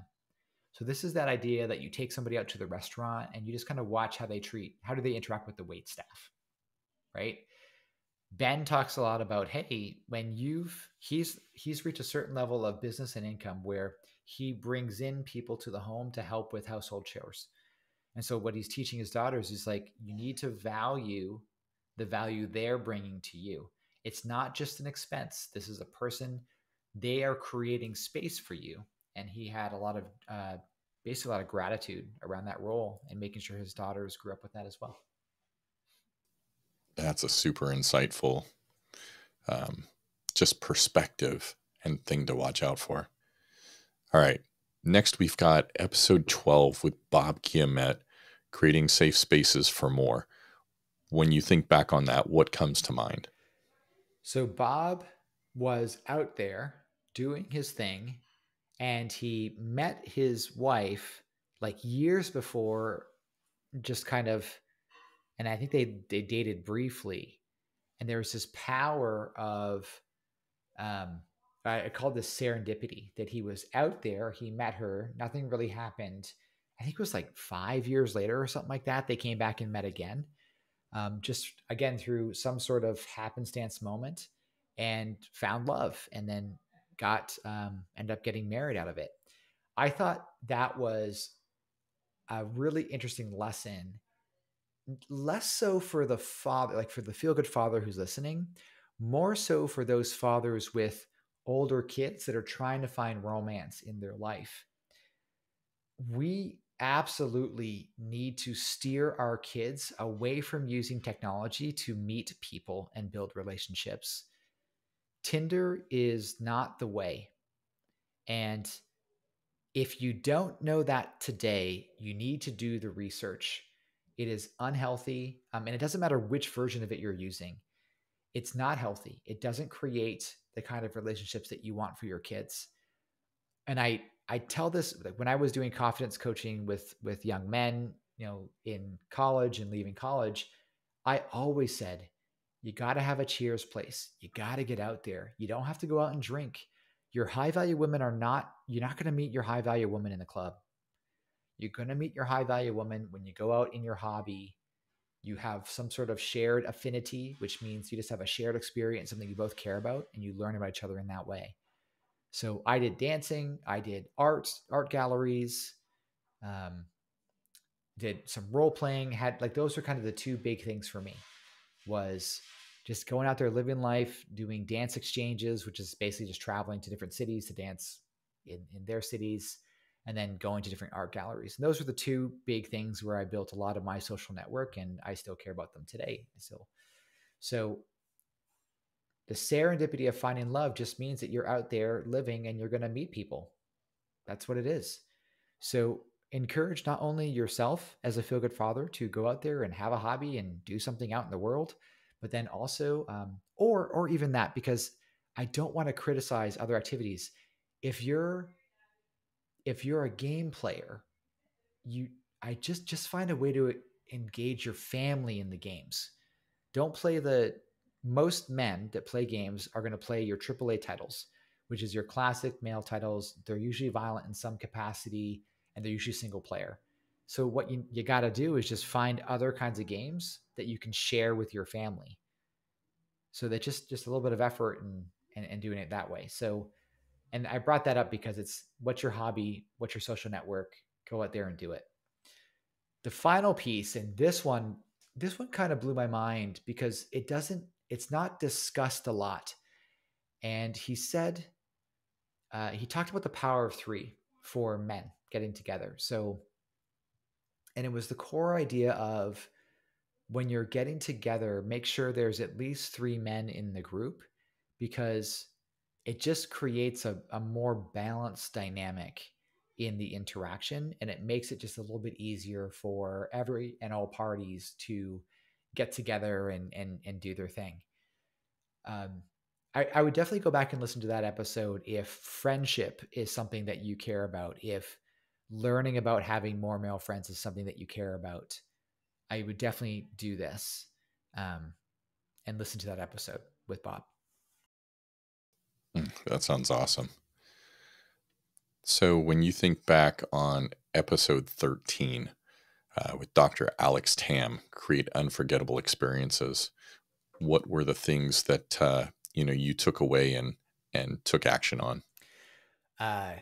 So this is that idea that you take somebody out to the restaurant and you just kind of watch how they treat, how do they interact with the wait staff, right? Ben talks a lot about hey, when you've he's he's reached a certain level of business and income where he brings in people to the home to help with household chores. And so what he's teaching his daughters is like you need to value the value they're bringing to you. It's not just an expense. This is a person they are creating space for you. And he had a lot of uh, basically a lot of gratitude around that role and making sure his daughters grew up with that as well. That's a super insightful, um, just perspective and thing to watch out for. All right. Next, we've got episode 12 with Bob Guillaumet, creating safe spaces for more. When you think back on that, what comes to mind? So, Bob was out there doing his thing, and he met his wife like years before, just kind of and I think they they dated briefly, and there was this power of, um, I, called this serendipity that he was out there, he met her, nothing really happened. I think it was like five years later or something like that. They came back and met again, um, just again through some sort of happenstance moment, and found love, and then got um, ended up getting married out of it. I thought that was a really interesting lesson less so for the father, like for the feel good father who's listening, more so for those fathers with older kids that are trying to find romance in their life. We absolutely need to steer our kids away from using technology to meet people and build relationships. Tinder is not the way. And if you don't know that today, you need to do the research it is unhealthy. Um, and it doesn't matter which version of it you're using, it's not healthy. It doesn't create the kind of relationships that you want for your kids. And I, I tell this like when I was doing confidence coaching with with young men, you know, in college and leaving college, I always said, you got to have a cheers place. You got to get out there. You don't have to go out and drink. Your high value women are not, you're not going to meet your high value woman in the club. You're going to meet your high value woman when you go out in your hobby. You have some sort of shared affinity, which means you just have a shared experience, something you both care about, and you learn about each other in that way. So I did dancing, I did art, art galleries, um, did some role playing. Had like those are kind of the two big things for me. Was just going out there living life, doing dance exchanges, which is basically just traveling to different cities to dance in, in their cities, and then going to different art galleries. And those were the two big things where I built a lot of my social network, and I still care about them today. So, so the serendipity of finding love just means that you're out there living and you're going to meet people. That's what it is. So encourage not only yourself as a feel good father to go out there and have a hobby and do something out in the world, but then also, um, or or even that, because I don't want to criticize other activities. If you're if you're a game player, you I just just find a way to engage your family in the games. Don't play the most men that play games are going to play your AAA titles, which is your classic male titles. They're usually violent in some capacity and they're usually single player. So what you, you got to do is just find other kinds of games that you can share with your family. So that just just a little bit of effort and and, and doing it that way. So and I brought that up because it's what's your hobby, what's your social network, go out there and do it. The final piece, and this one, this one kind of blew my mind because it doesn't, it's not discussed a lot. And he said, uh, he talked about the power of three for men getting together. So, and it was the core idea of when you're getting together, make sure there's at least three men in the group because it just creates a, a more balanced dynamic in the interaction and it makes it just a little bit easier for every and all parties to get together and and, and do their thing. Um, I, I would definitely go back and listen to that episode if friendship is something that you care about if learning about having more male friends is something that you care about. I would definitely do this um, and listen to that episode with bob. That sounds awesome. So, when you think back on episode 13 uh, with Dr. Alex Tam, Create Unforgettable Experiences, what were the things that uh, you know you took away and and took action on? Uh,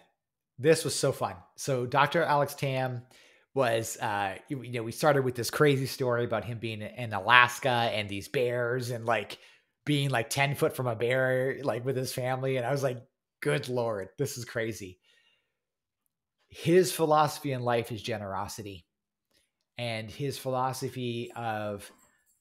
this was so fun. So, Dr. Alex Tam was uh you, know we started with this crazy story about him being in Alaska and these bears and like being like 10 foot from a bear like with his family and I was like good lord this is crazy his philosophy in life is generosity and his philosophy of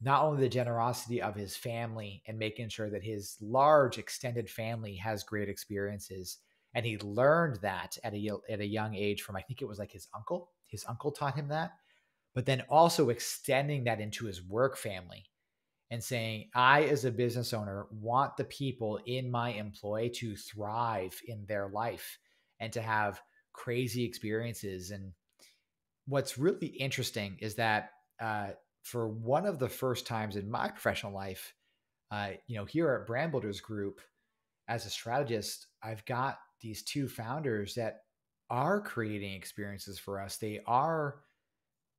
not only the generosity of his family and making sure that his large extended family has great experiences and he learned that at a at a young age from I think it was like his uncle his uncle taught him that, but then also extending that into his work family and saying, I, as a business owner, want the people in my employ to thrive in their life and to have crazy experiences. And what's really interesting is that uh, for one of the first times in my professional life, uh, you know, here at Brand Builders Group, as a strategist, I've got these two founders that are creating experiences for us. They are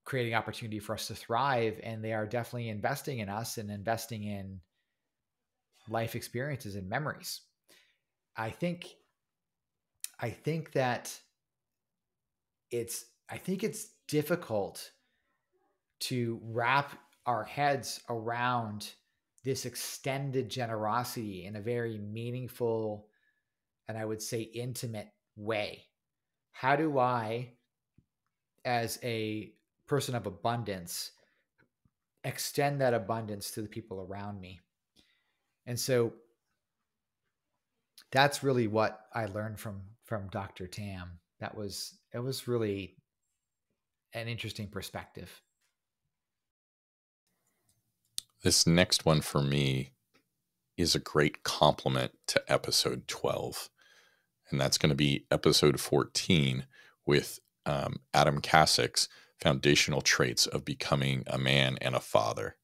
creating opportunity for us to thrive and they are definitely investing in us and investing in life experiences and memories. I think I think that it's I think it's difficult to wrap our heads around this extended generosity in a very meaningful and I would say intimate way how do I, as a person of abundance, extend that abundance to the people around me? And so that's really what I learned from from Dr. Tam. That was it was really an interesting perspective. This next one for me is a great complement to episode 12 and that's going to be episode 14 with um, Adam Kasic's foundational traits of becoming a man and a father.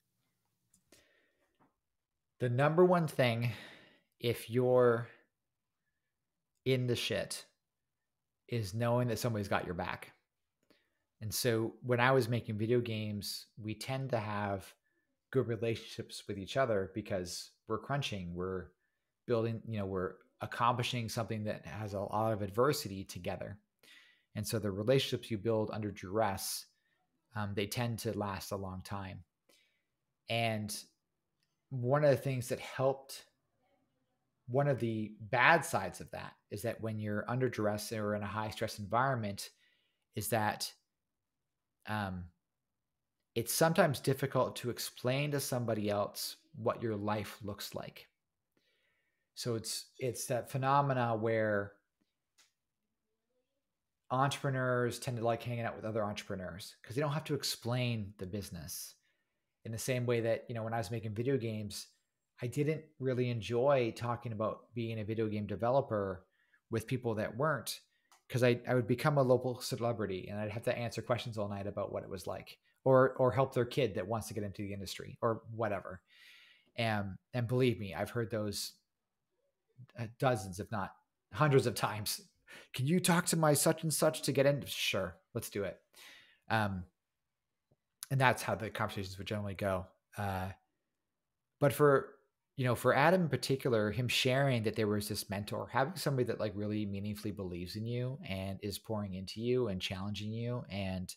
The number one thing, if you're in the shit, is knowing that somebody's got your back. And so when I was making video games, we tend to have good relationships with each other because we're crunching, we're building, you know, we're accomplishing something that has a lot of adversity together. And so the relationships you build under duress, um, they tend to last a long time. And one of the things that helped, one of the bad sides of that is that when you're under duress or in a high stress environment, is that um, it's sometimes difficult to explain to somebody else what your life looks like. So it's it's that phenomena where entrepreneurs tend to like hanging out with other entrepreneurs because they don't have to explain the business in the same way that you know when i was making video games i didn't really enjoy talking about being a video game developer with people that weren't because I, I would become a local celebrity and i'd have to answer questions all night about what it was like or or help their kid that wants to get into the industry or whatever and and believe me i've heard those uh, dozens, if not hundreds of times. Can you talk to my such and such to get in? Sure, let's do it. Um, and that's how the conversations would generally go. Uh, but for you know, for Adam in particular, him sharing that there was this mentor, having somebody that like really meaningfully believes in you and is pouring into you and challenging you and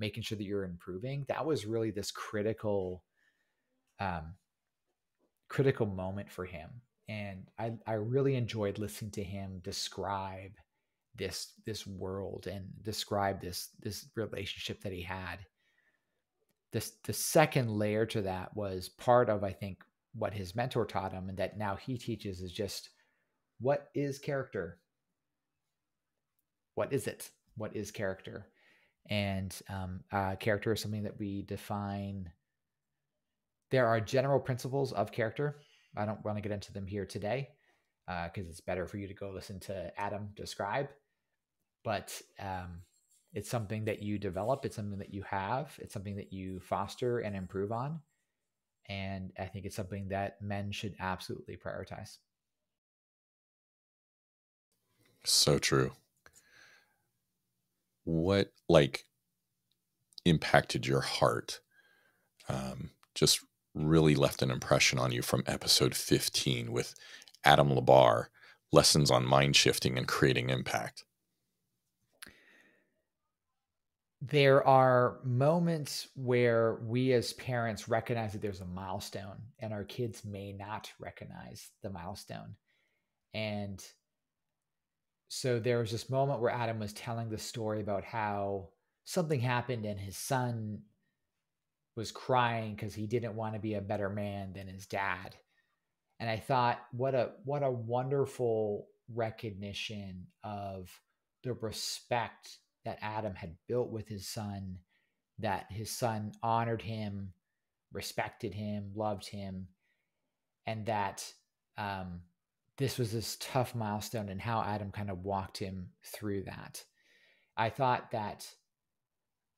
making sure that you're improving, that was really this critical, um, critical moment for him. And I, I really enjoyed listening to him describe this this world and describe this this relationship that he had. This the second layer to that was part of i think what his mentor taught him and that now he teaches is just what is character? What is it? What is character? And um, uh, character is something that we define. There are general principles of character. I don't want to get into them here today because uh, it's better for you to go listen to Adam describe. But um, it's something that you develop, it's something that you have, it's something that you foster and improve on. And I think it's something that men should absolutely prioritize. So true. what like impacted your heart? Um, just really left an impression on you from episode 15 with Adam Labar, lessons on mind shifting and creating impact? There are moments where we as parents recognize that there's a milestone and our kids may not recognize the milestone. And so there was this moment where Adam was telling the story about how something happened and his son was crying because he didn't want to be a better man than his dad. And I thought, what a what a wonderful recognition of the respect that Adam had built with his son, that his son honored him, respected him, loved him, and that um, this was this tough milestone and how Adam kind of walked him through that. I thought that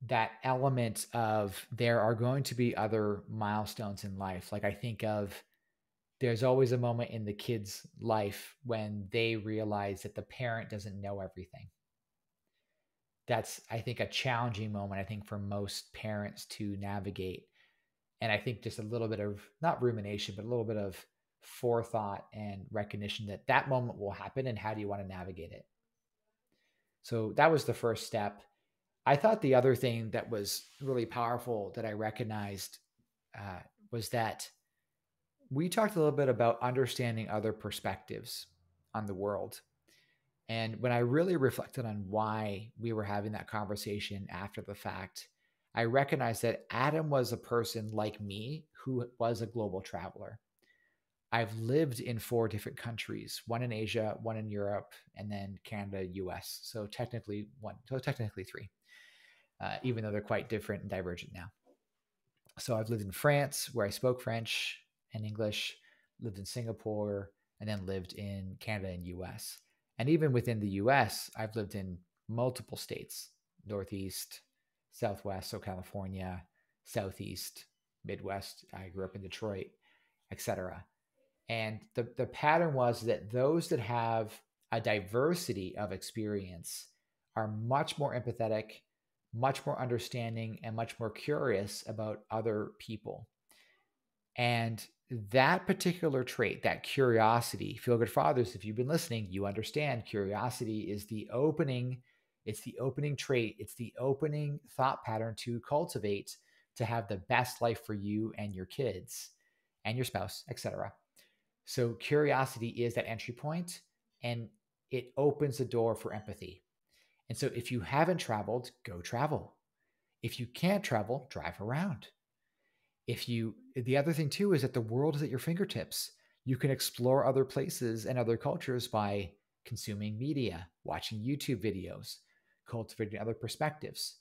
that element of there are going to be other milestones in life. Like I think of there's always a moment in the kid's life when they realize that the parent doesn't know everything. That's, I think, a challenging moment, I think, for most parents to navigate. And I think just a little bit of not rumination, but a little bit of forethought and recognition that that moment will happen and how do you want to navigate it. So that was the first step. I thought the other thing that was really powerful that I recognized uh, was that we talked a little bit about understanding other perspectives on the world. And when I really reflected on why we were having that conversation after the fact, I recognized that Adam was a person like me who was a global traveler. I've lived in four different countries, one in Asia, one in Europe, and then Canada, US. So technically one, so technically three uh, even though they're quite different and divergent now. So I've lived in France, where I spoke French and English, lived in Singapore, and then lived in Canada and US. And even within the US, I've lived in multiple states Northeast, Southwest, so California, Southeast, Midwest. I grew up in Detroit, etc. And the, the pattern was that those that have a diversity of experience are much more empathetic much more understanding and much more curious about other people. And that particular trait, that curiosity, feel good fathers, if you've been listening, you understand curiosity is the opening, it's the opening trait, it's the opening thought pattern to cultivate to have the best life for you and your kids and your spouse, etc. So curiosity is that entry point and it opens the door for empathy. And so if you haven't traveled, go travel. If you can't travel, drive around. If you, the other thing too is that the world is at your fingertips. You can explore other places and other cultures by consuming media, watching YouTube videos, cultivating other perspectives.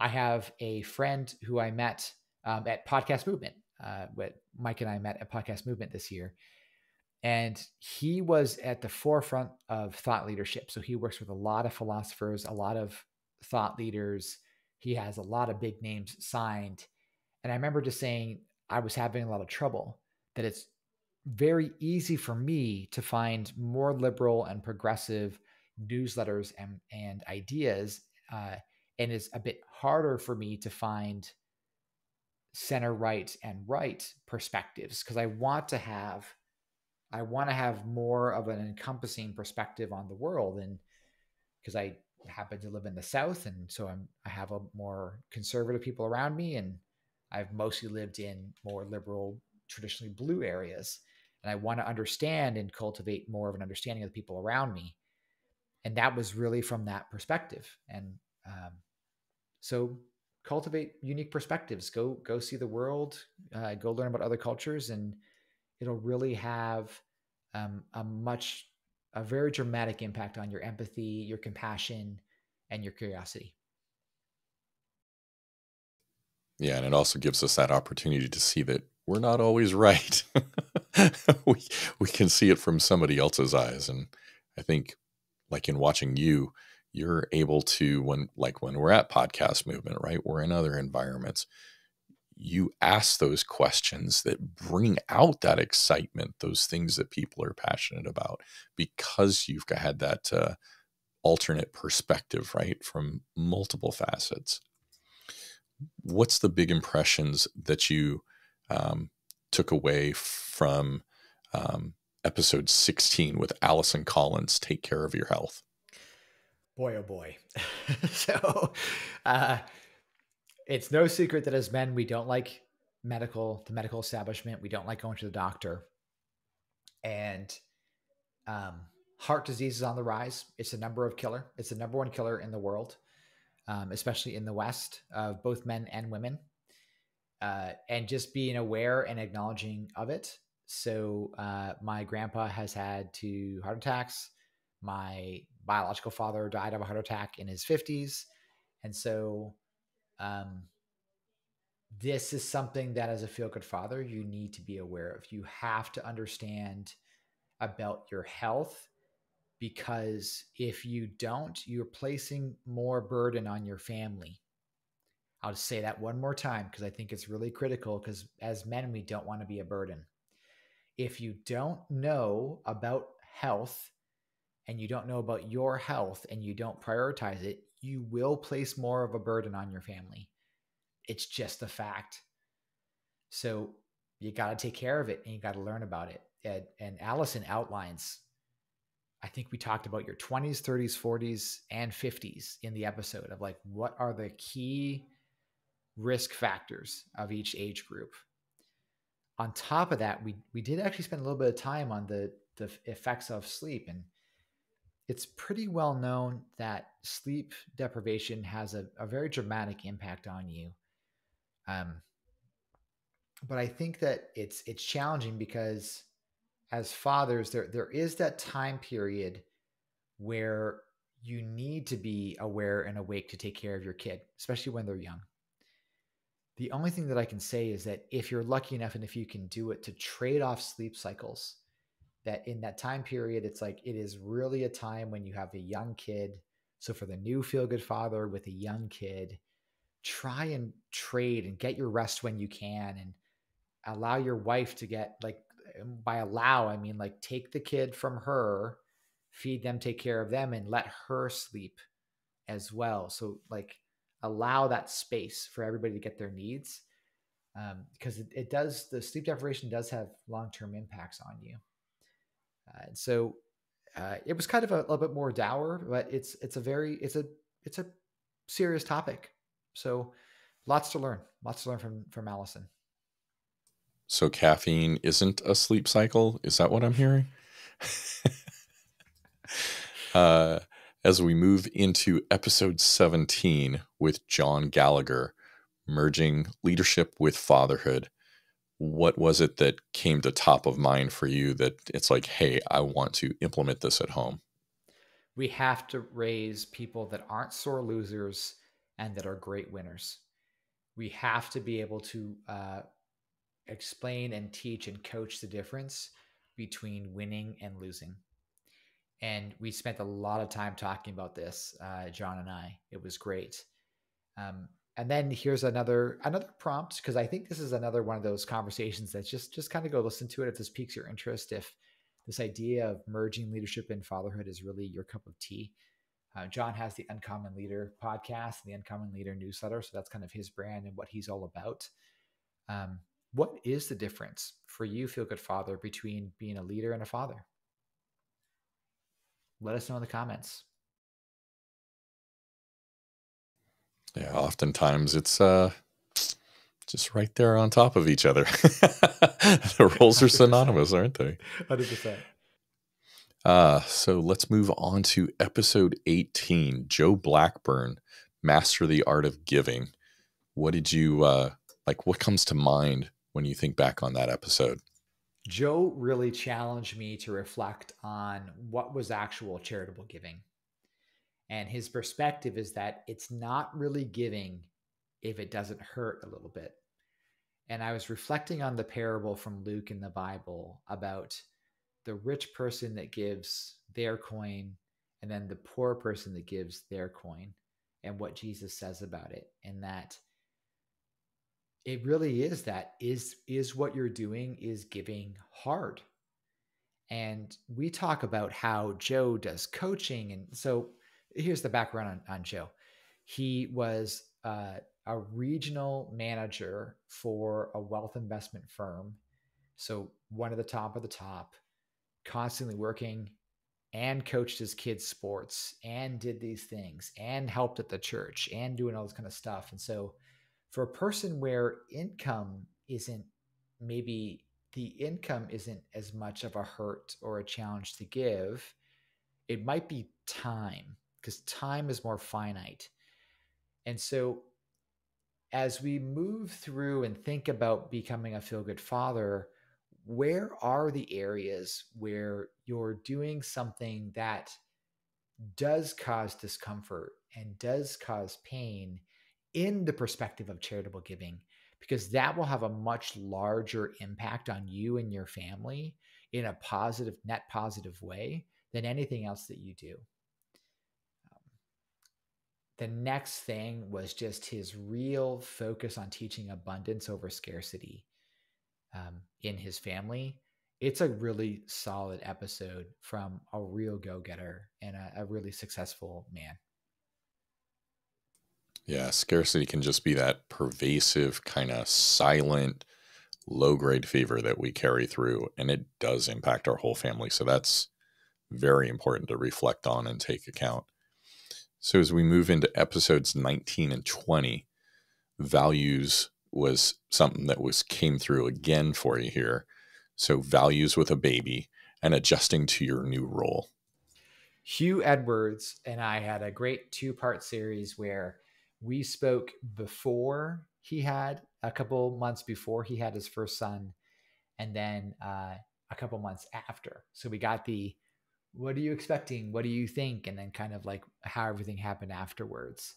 I have a friend who I met um, at Podcast Movement. Uh, Mike and I met at Podcast Movement this year, and he was at the forefront of thought leadership. So he works with a lot of philosophers, a lot of thought leaders. He has a lot of big names signed. And I remember just saying I was having a lot of trouble, that it's very easy for me to find more liberal and progressive newsletters and, and ideas. Uh, and it's a bit harder for me to find center right and right perspectives because I want to have I want to have more of an encompassing perspective on the world, and because I happen to live in the South, and so I'm I have a more conservative people around me, and I've mostly lived in more liberal, traditionally blue areas, and I want to understand and cultivate more of an understanding of the people around me, and that was really from that perspective, and um, so cultivate unique perspectives. Go go see the world, uh, go learn about other cultures, and it'll really have um, a much a very dramatic impact on your empathy your compassion and your curiosity yeah and it also gives us that opportunity to see that we're not always right we we can see it from somebody else's eyes and i think like in watching you you're able to when like when we're at podcast movement right we're in other environments you ask those questions that bring out that excitement, those things that people are passionate about, because you've had that uh, alternate perspective, right? From multiple facets. What's the big impressions that you um, took away from um, episode 16 with Allison Collins, Take Care of Your Health? Boy, oh boy. so uh, it's no secret that as men, we don't like medical, the medical establishment. We don't like going to the doctor. And um, heart disease is on the rise. It's the number of killer. It's the number one killer in the world, um, especially in the West, of both men and women. Uh, and just being aware and acknowledging of it. So uh, my grandpa has had two heart attacks. My biological father died of a heart attack in his 50s. And so um, this is something that as a feel good father, you need to be aware of. You have to understand about your health because if you don't, you're placing more burden on your family. I'll just say that one more time because I think it's really critical because as men, we don't want to be a burden. If you don't know about health and you don't know about your health and you don't prioritize it, you will place more of a burden on your family. It's just a fact. So you got to take care of it and you got to learn about it. And, and Allison outlines, I think we talked about your 20s, 30s, 40s, and 50s in the episode of like what are the key risk factors of each age group. On top of that, we we did actually spend a little bit of time on the the effects of sleep and it's pretty well known that sleep deprivation has a, a very dramatic impact on you um, but I think that it's it's challenging because as fathers, there there is that time period where you need to be aware and awake to take care of your kid, especially when they're young. The only thing that I can say is that if you're lucky enough and if you can do it to trade off sleep cycles, that in that time period, it's like it is really a time when you have a young kid. So for the new feel good father with a young kid, try and trade and get your rest when you can and allow your wife to get like by allow i mean like take the kid from her feed them take care of them and let her sleep as well. So like allow that space for everybody to get their needs um, because it, it, does the sleep deprivation does have long-term impacts on you. Uh, and so uh, it was kind of a, a little bit more dour but it's it's a very it's a it's a serious topic. So lots to learn, lots to learn from from Allison. So caffeine isn't a sleep cycle. Is that what I'm hearing? uh, as we move into episode 17 with John Gallagher, merging leadership with fatherhood, what was it that came to top of mind for you that it's like, hey, I want to implement this at home? We have to raise people that aren't sore losers and that are great winners. We have to be able to uh, explain and teach and coach the difference between winning and losing. And we spent a lot of time talking about this, uh, John and I. It was great. Um, and then here's another another prompt because I think this is another one of those conversations that just just kind of go listen to it if this piques your interest. If this idea of merging leadership and fatherhood is really your cup of tea, uh, John has the Uncommon Leader podcast and the Uncommon Leader newsletter. So that's kind of his brand and what he's all about. Um, what is the difference for you, Feel Good Father, between being a leader and a father? Let us know in the comments. Yeah, oftentimes it's uh just right there on top of each other. the roles are synonymous, aren't they? 100%. Uh, so let's move on to episode 18 Joe Blackburn, Master the Art of Giving. What did you uh, like? What comes to mind when you think back on that episode? Joe really challenged me to reflect on what was actual charitable giving. And his perspective is that it's not really giving if it doesn't hurt a little bit. And I was reflecting on the parable from Luke in the Bible about the rich person that gives their coin and then the poor person that gives their coin and what Jesus says about it and that it really is that is is what you're doing is giving hard and we talk about how joe does coaching and so here's the background on, on Joe. He was uh, a regional manager for a wealth investment firm. So one of the top of the top, constantly working and coached his kids' sports and did these things and helped at the church and doing all this kind of stuff. And so for a person where income isn't maybe the income isn't as much of a hurt or a challenge to give, it might be time because time is more finite. And so as we move through and think about becoming a feel good father, where are the areas where you're doing something that does cause discomfort and does cause pain in the perspective of charitable giving? Because that will have a much larger impact on you and your family in a positive, net positive way than anything else that you do the next thing was just his real focus on teaching abundance over scarcity um, in his family. It's a really solid episode from a real go getter and a, a really successful man. Yeah, scarcity can just be that pervasive, kind of silent, low grade fever that we carry through, and it does impact our whole family. So that's very important to reflect on and take account. So as we move into episodes 19 and 20, values was something that was came through again for you here. So values with a baby and adjusting to your new role. Hugh Edwards and I had a great two-part series where we spoke before he had a couple months before he had his first son and then uh, a couple months after. So we got the what are you expecting? What do you think? And then kind of like how everything happened afterwards.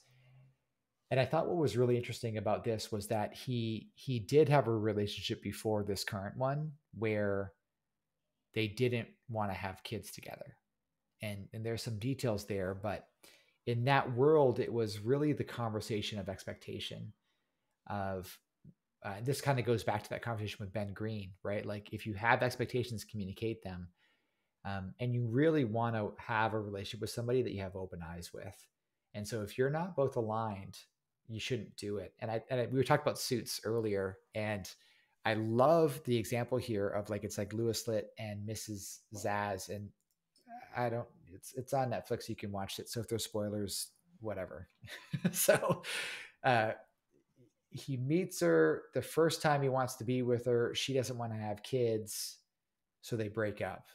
And I thought what was really interesting about this was that he he did have a relationship before this current one where they didn't want to have kids together. And and there's some details there, but in that world it was really the conversation of expectation of uh, this kind of goes back to that conversation with Ben Green, right? Like if you have expectations, communicate them um, and you really want to have a relationship with somebody that you have open eyes with. And so if you're not both aligned, you shouldn't do it. And I, and I, we were talking about suits earlier, and I love the example here of like it's like Louis Litt and Mrs. Zaz. and I don't. It's it's on Netflix. You can watch it. So if there's spoilers, whatever. so uh, he meets her the first time he wants to be with her. She doesn't want to have kids, so they break up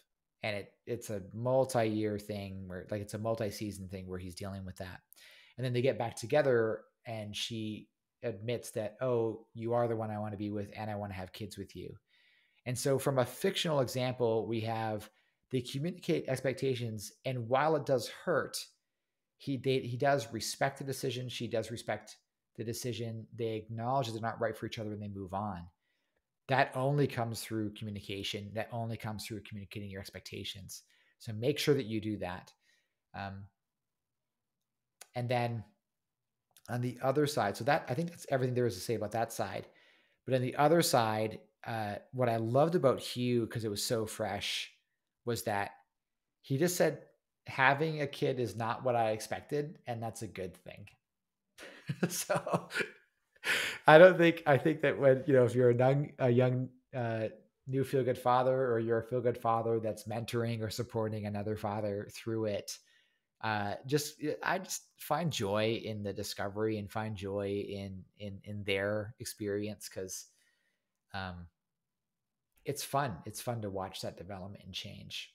and it it's a multi-year thing where like it's a multi-season thing where he's dealing with that and then they get back together and she admits that oh you are the one i want to be with and i want to have kids with you and so from a fictional example we have they communicate expectations and while it does hurt he they, he does respect the decision she does respect the decision they acknowledge that they're not right for each other and they move on. That only comes through communication that only comes through communicating your expectations. So make sure that you do that. Um, and then on the other side so that i think that's everything there is to say about that side. But on the other side uh, what i loved about hugh because it was so fresh was that he just said having a kid is not what i expected and that's a good thing. So I don't think I think that when you know if you're a young a young uh, new feel good father or you're a feel good father that's mentoring or supporting another father through it, uh, just I just find joy in the discovery and find joy in in in their experience because um, it's fun. It's fun to watch that development and change.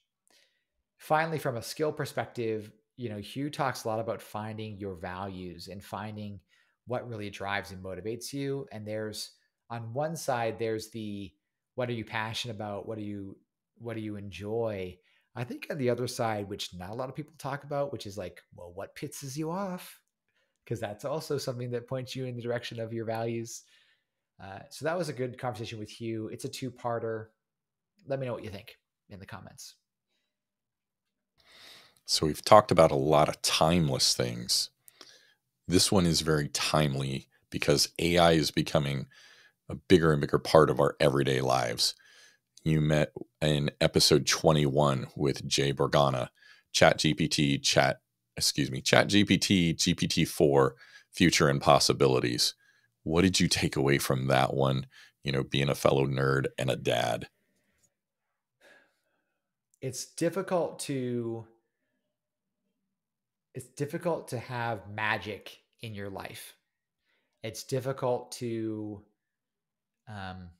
Finally, from a skill perspective, you know, Hugh talks a lot about finding your values and finding what really drives and motivates you. And there's on one side, there's the what are you passionate about? What do you what do you enjoy? I think on the other side, which not a lot of people talk about, which is like, well, what pisses you off? Because that's also something that points you in the direction of your values. Uh, so that was a good conversation with Hugh. It's a two parter. Let me know what you think in the comments. So we've talked about a lot of timeless things this one is very timely because AI is becoming a bigger and bigger part of our everyday lives. You met in episode 21 with Jay Borgana, Chat GPT, Chat excuse me, Chat GPT, GPT-4, future and possibilities. What did you take away from that one? You know, being a fellow nerd and a dad. It's difficult to it's difficult to have magic in your life. It's difficult to um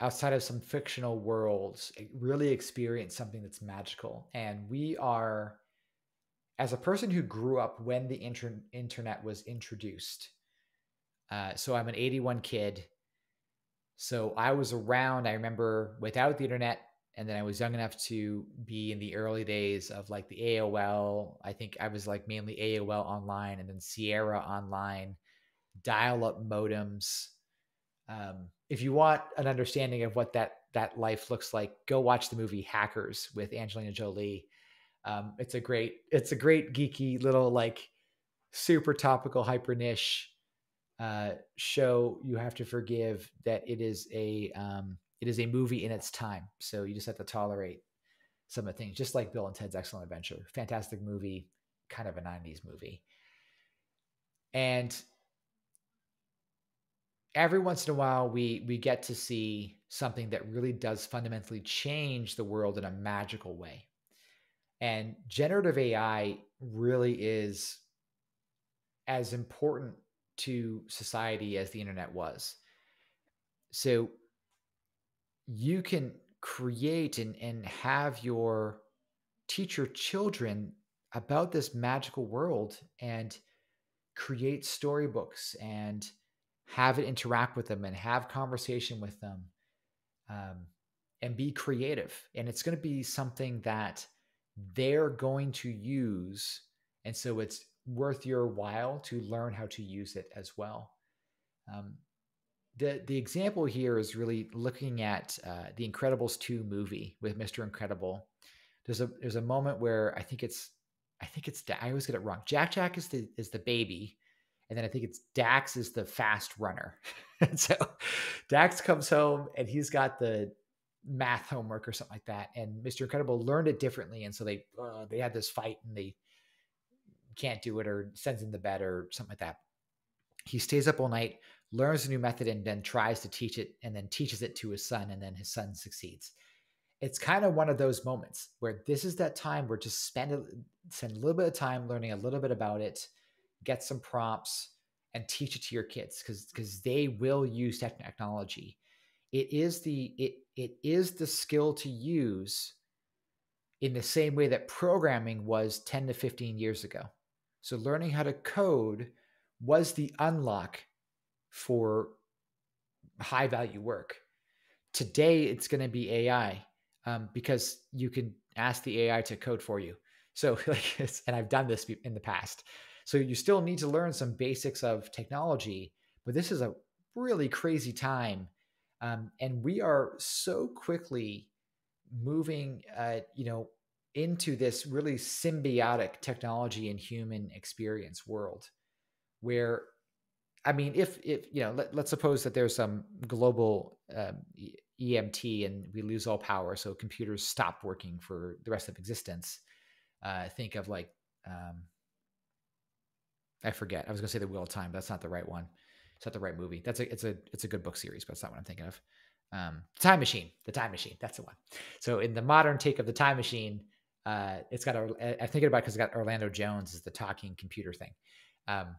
outside of some fictional worlds really experience something that's magical and we are as a person who grew up when the inter- internet was introduced uh, so i'm an 81 kid. So i was around i remember without the internet and then i was young enough to be in the early days of like the aol i think i was like mainly aol online and then sierra online dial-up modems. Um, if you want an understanding of what that that life looks like, go watch the movie Hackers with Angelina Jolie. Um, it's a great it's a great geeky little like super topical hyper niche uh, show. You have to forgive that it is a um, it is a movie in its time, so you just have to tolerate some of the things. Just like Bill and Ted's Excellent Adventure, fantastic movie, kind of a '90s movie, and every once in a while we we get to see something that really does fundamentally change the world in a magical way and generative ai really is as important to society as the internet was. So you can create and, and have your teach your children about this magical world and create storybooks and have it interact with them and have conversation with them um, and be creative. And it's going to be something that they're going to use. And so it's worth your while to learn how to use it as well um, the the example here is really looking at uh, the incredibles 2 movie with mr incredible there's a there's a moment where i think it's i think it's i always get it wrong jack jack is the is the baby and then I think it's Dax is the fast runner. so Dax comes home and he's got the math homework or something like that. And Mr. Incredible learned it differently. And so they uh, they had this fight and they can't do it or sends him to bed or something like that. He stays up all night, learns a new method, and then tries to teach it and then teaches it to his son, and then his son succeeds. It's kind of one of those moments where this is that time where just spend a, spend a little bit of time learning a little bit about it get some prompts and teach it to your kids because because they will use technology it is the it it is the skill to use in the same way that programming was 10 to 15 years ago so learning how to code was the unlock for high value work today it's going to be ai um, because you can ask the ai to code for you so like and i've done this in the past so you still need to learn some basics of technology, but this is a really crazy time. Um, and we are so quickly moving, uh, you know, into this really symbiotic technology and human experience world where I mean, if if you know, let, us suppose that there's some global um, EMP and we lose all power, so computers stop working for the rest of existence. Uh, think of like um, I forget. I was gonna say the Wheel of Time. That's not the right one. It's not the right movie. That's a it's a it's a good book series, but it's not what I'm thinking of. Um, Time Machine. The Time Machine. That's the one. So in the modern take of the Time Machine, uh, it's got a. I'm thinking about because it's got Orlando Jones as the talking computer thing. Um,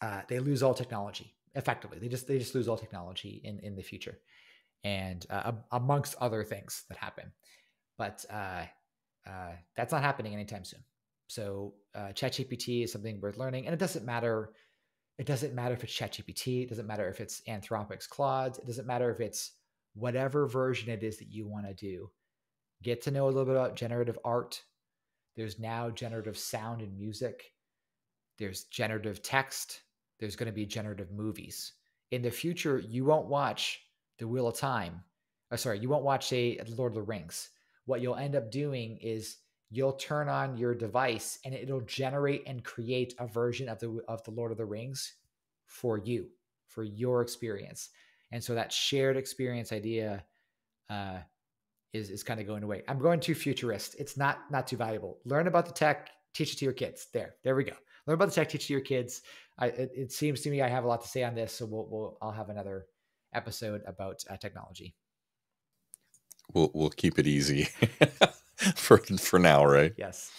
uh, they lose all technology effectively. They just they just lose all technology in in the future, and uh, amongst other things that happen. But uh, uh, that's not happening anytime soon. So uh, ChatGPT is something worth learning, and it doesn't matter. It doesn't matter if it's ChatGPT. It doesn't matter if it's Anthropic's Claude. It doesn't matter if it's whatever version it is that you want to do. Get to know a little bit about generative art. There's now generative sound and music. There's generative text. There's going to be generative movies. In the future, you won't watch The Wheel of Time. Oh, sorry, you won't watch a Lord of the Rings. What you'll end up doing is you'll turn on your device and it'll generate and create a version of the of the Lord of the Rings for you, for your experience. And so that shared experience idea uh, is is kind of going away. I'm going too futurist. It's not not too valuable. Learn about the tech, teach it to your kids. There, there we go. Learn about the tech, teach it to your kids. I, it, it, seems to me I have a lot to say on this, so we'll, we'll I'll have another episode about uh, technology. We'll we'll keep it easy for for now, right? Yes.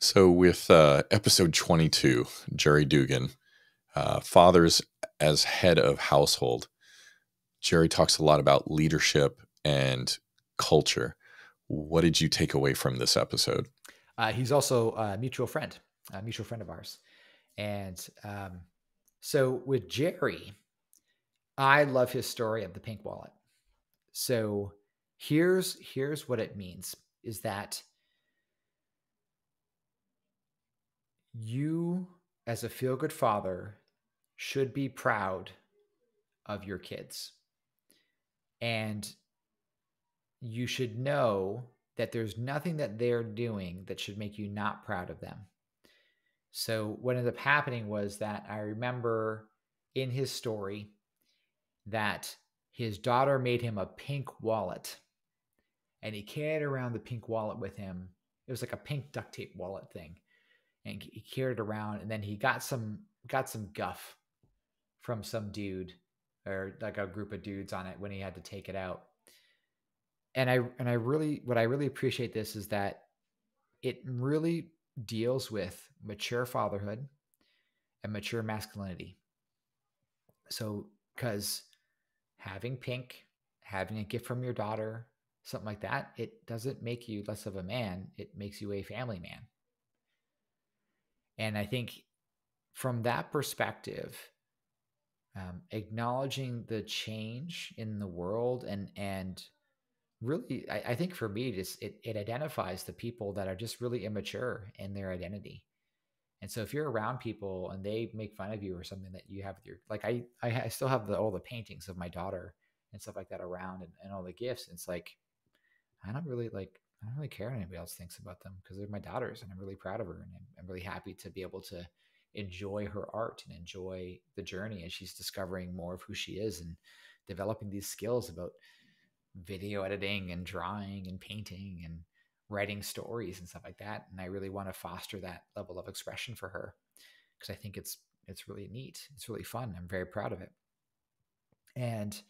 So with uh, episode twenty two, Jerry Dugan, uh, fathers as head of household. Jerry talks a lot about leadership and culture. What did you take away from this episode? Uh, he's also a mutual friend, a mutual friend of ours. And um, so with Jerry, I love his story of the pink wallet. So here's here's what it means is that you as a feel good father should be proud of your kids. And you should know that there's nothing that they're doing that should make you not proud of them. So, what ended up happening was that I remember in his story that his daughter made him a pink wallet and he carried around the pink wallet with him. It was like a pink duct tape wallet thing. And he carried it around and then he got some got some guff from some dude or like a group of dudes on it when he had to take it out. And I and I really what I really appreciate this is that it really deals with mature fatherhood and mature masculinity. So cuz having pink, having a gift from your daughter, something like that, it doesn't make you less of a man, it makes you a family man. And I think from that perspective, um, acknowledging the change in the world and and really I, I think for me just it, it identifies the people that are just really immature in their identity. And so if you're around people and they make fun of you or something that you have with your like i i, still have the, all the paintings of my daughter and stuff like that around and, and all the gifts. And it's like i don't really like i don't really care what anybody else thinks about them because they're my daughters and i'm really proud of her and I'm, I'm really happy to be able to enjoy her art and enjoy the journey as she's discovering more of who she is and developing these skills about video editing and drawing and painting and writing stories and stuff like that and i really want to foster that level of expression for her because i think it's it's really neat it's really fun i'm very proud of it and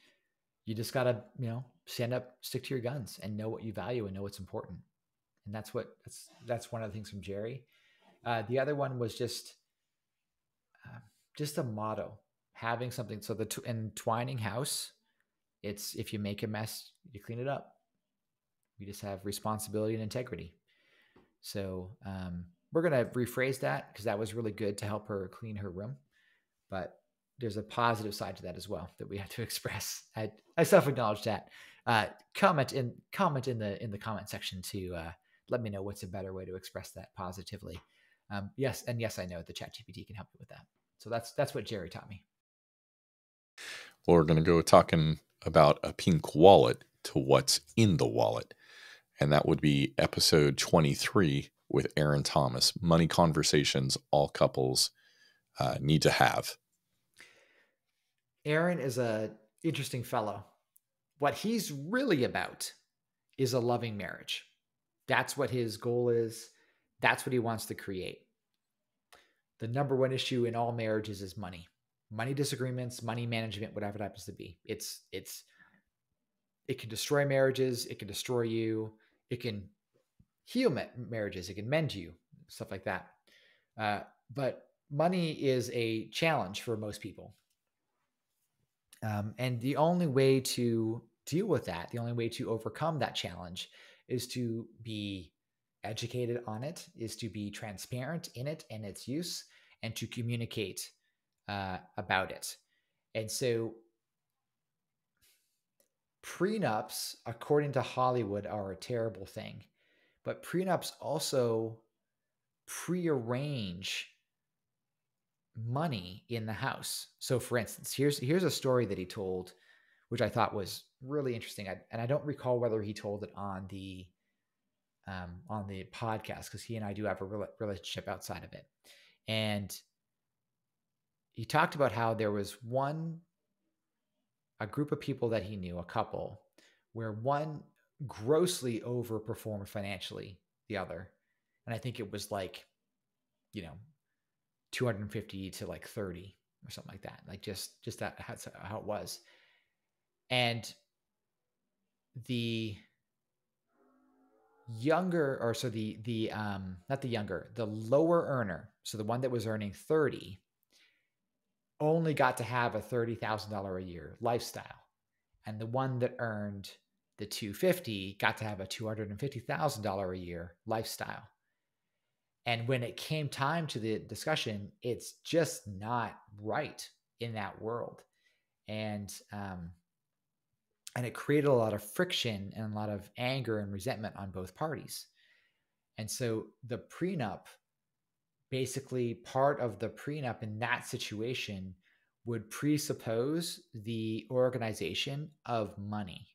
you just got to you know stand up stick to your guns and know what you value and know what's important and that's what that's that's one of the things from jerry uh, the other one was just just a motto, having something. So the entwining house, it's if you make a mess, you clean it up. We just have responsibility and integrity. So um, we're gonna rephrase that because that was really good to help her clean her room. But there's a positive side to that as well that we have to express. I, I self acknowledge that. Uh, comment in comment in the in the comment section to uh, let me know what's a better way to express that positively. Um, yes, and yes, I know the Chat GPT can help you with that. So that's that's what Jerry taught me. We're going to go talking about a pink wallet to what's in the wallet. And that would be episode 23 with Aaron Thomas Money Conversations All Couples uh, Need to Have. Aaron is a interesting fellow. What he's really about is a loving marriage. That's what his goal is. That's what he wants to create the number one issue in all marriages is money money disagreements money management whatever it happens to be. It's it's it can destroy marriages it can destroy you it can heal ma- marriages it can mend you stuff like that. Uh, but money is a challenge for most people. Um, and the only way to deal with that the only way to overcome that challenge is to be educated on it is to be transparent in it and its use and to communicate uh, about it. And so prenups, according to Hollywood, are a terrible thing. But prenups also prearrange money in the house. So for instance, here's here's a story that he told which I thought was really interesting. I, and I don't recall whether he told it on the um, on the podcast because he and I do have a relationship outside of it. And he talked about how there was one, a group of people that he knew, a couple, where one grossly overperformed financially the other. and I think it was like, you know, 250 to like 30 or something like that. Like just just that that's how it was. And the younger or so the the um not the younger, the lower earner, so the one that was earning 30 only got to have a $30,000 a year lifestyle. And the one that earned the 250 got to have a $250,000 a year lifestyle. And when it came time to the discussion, it's just not right in that world. And um, and it created a lot of friction and a lot of anger and resentment on both parties. And so the prenup, basically, part of the prenup in that situation would presuppose the organization of money.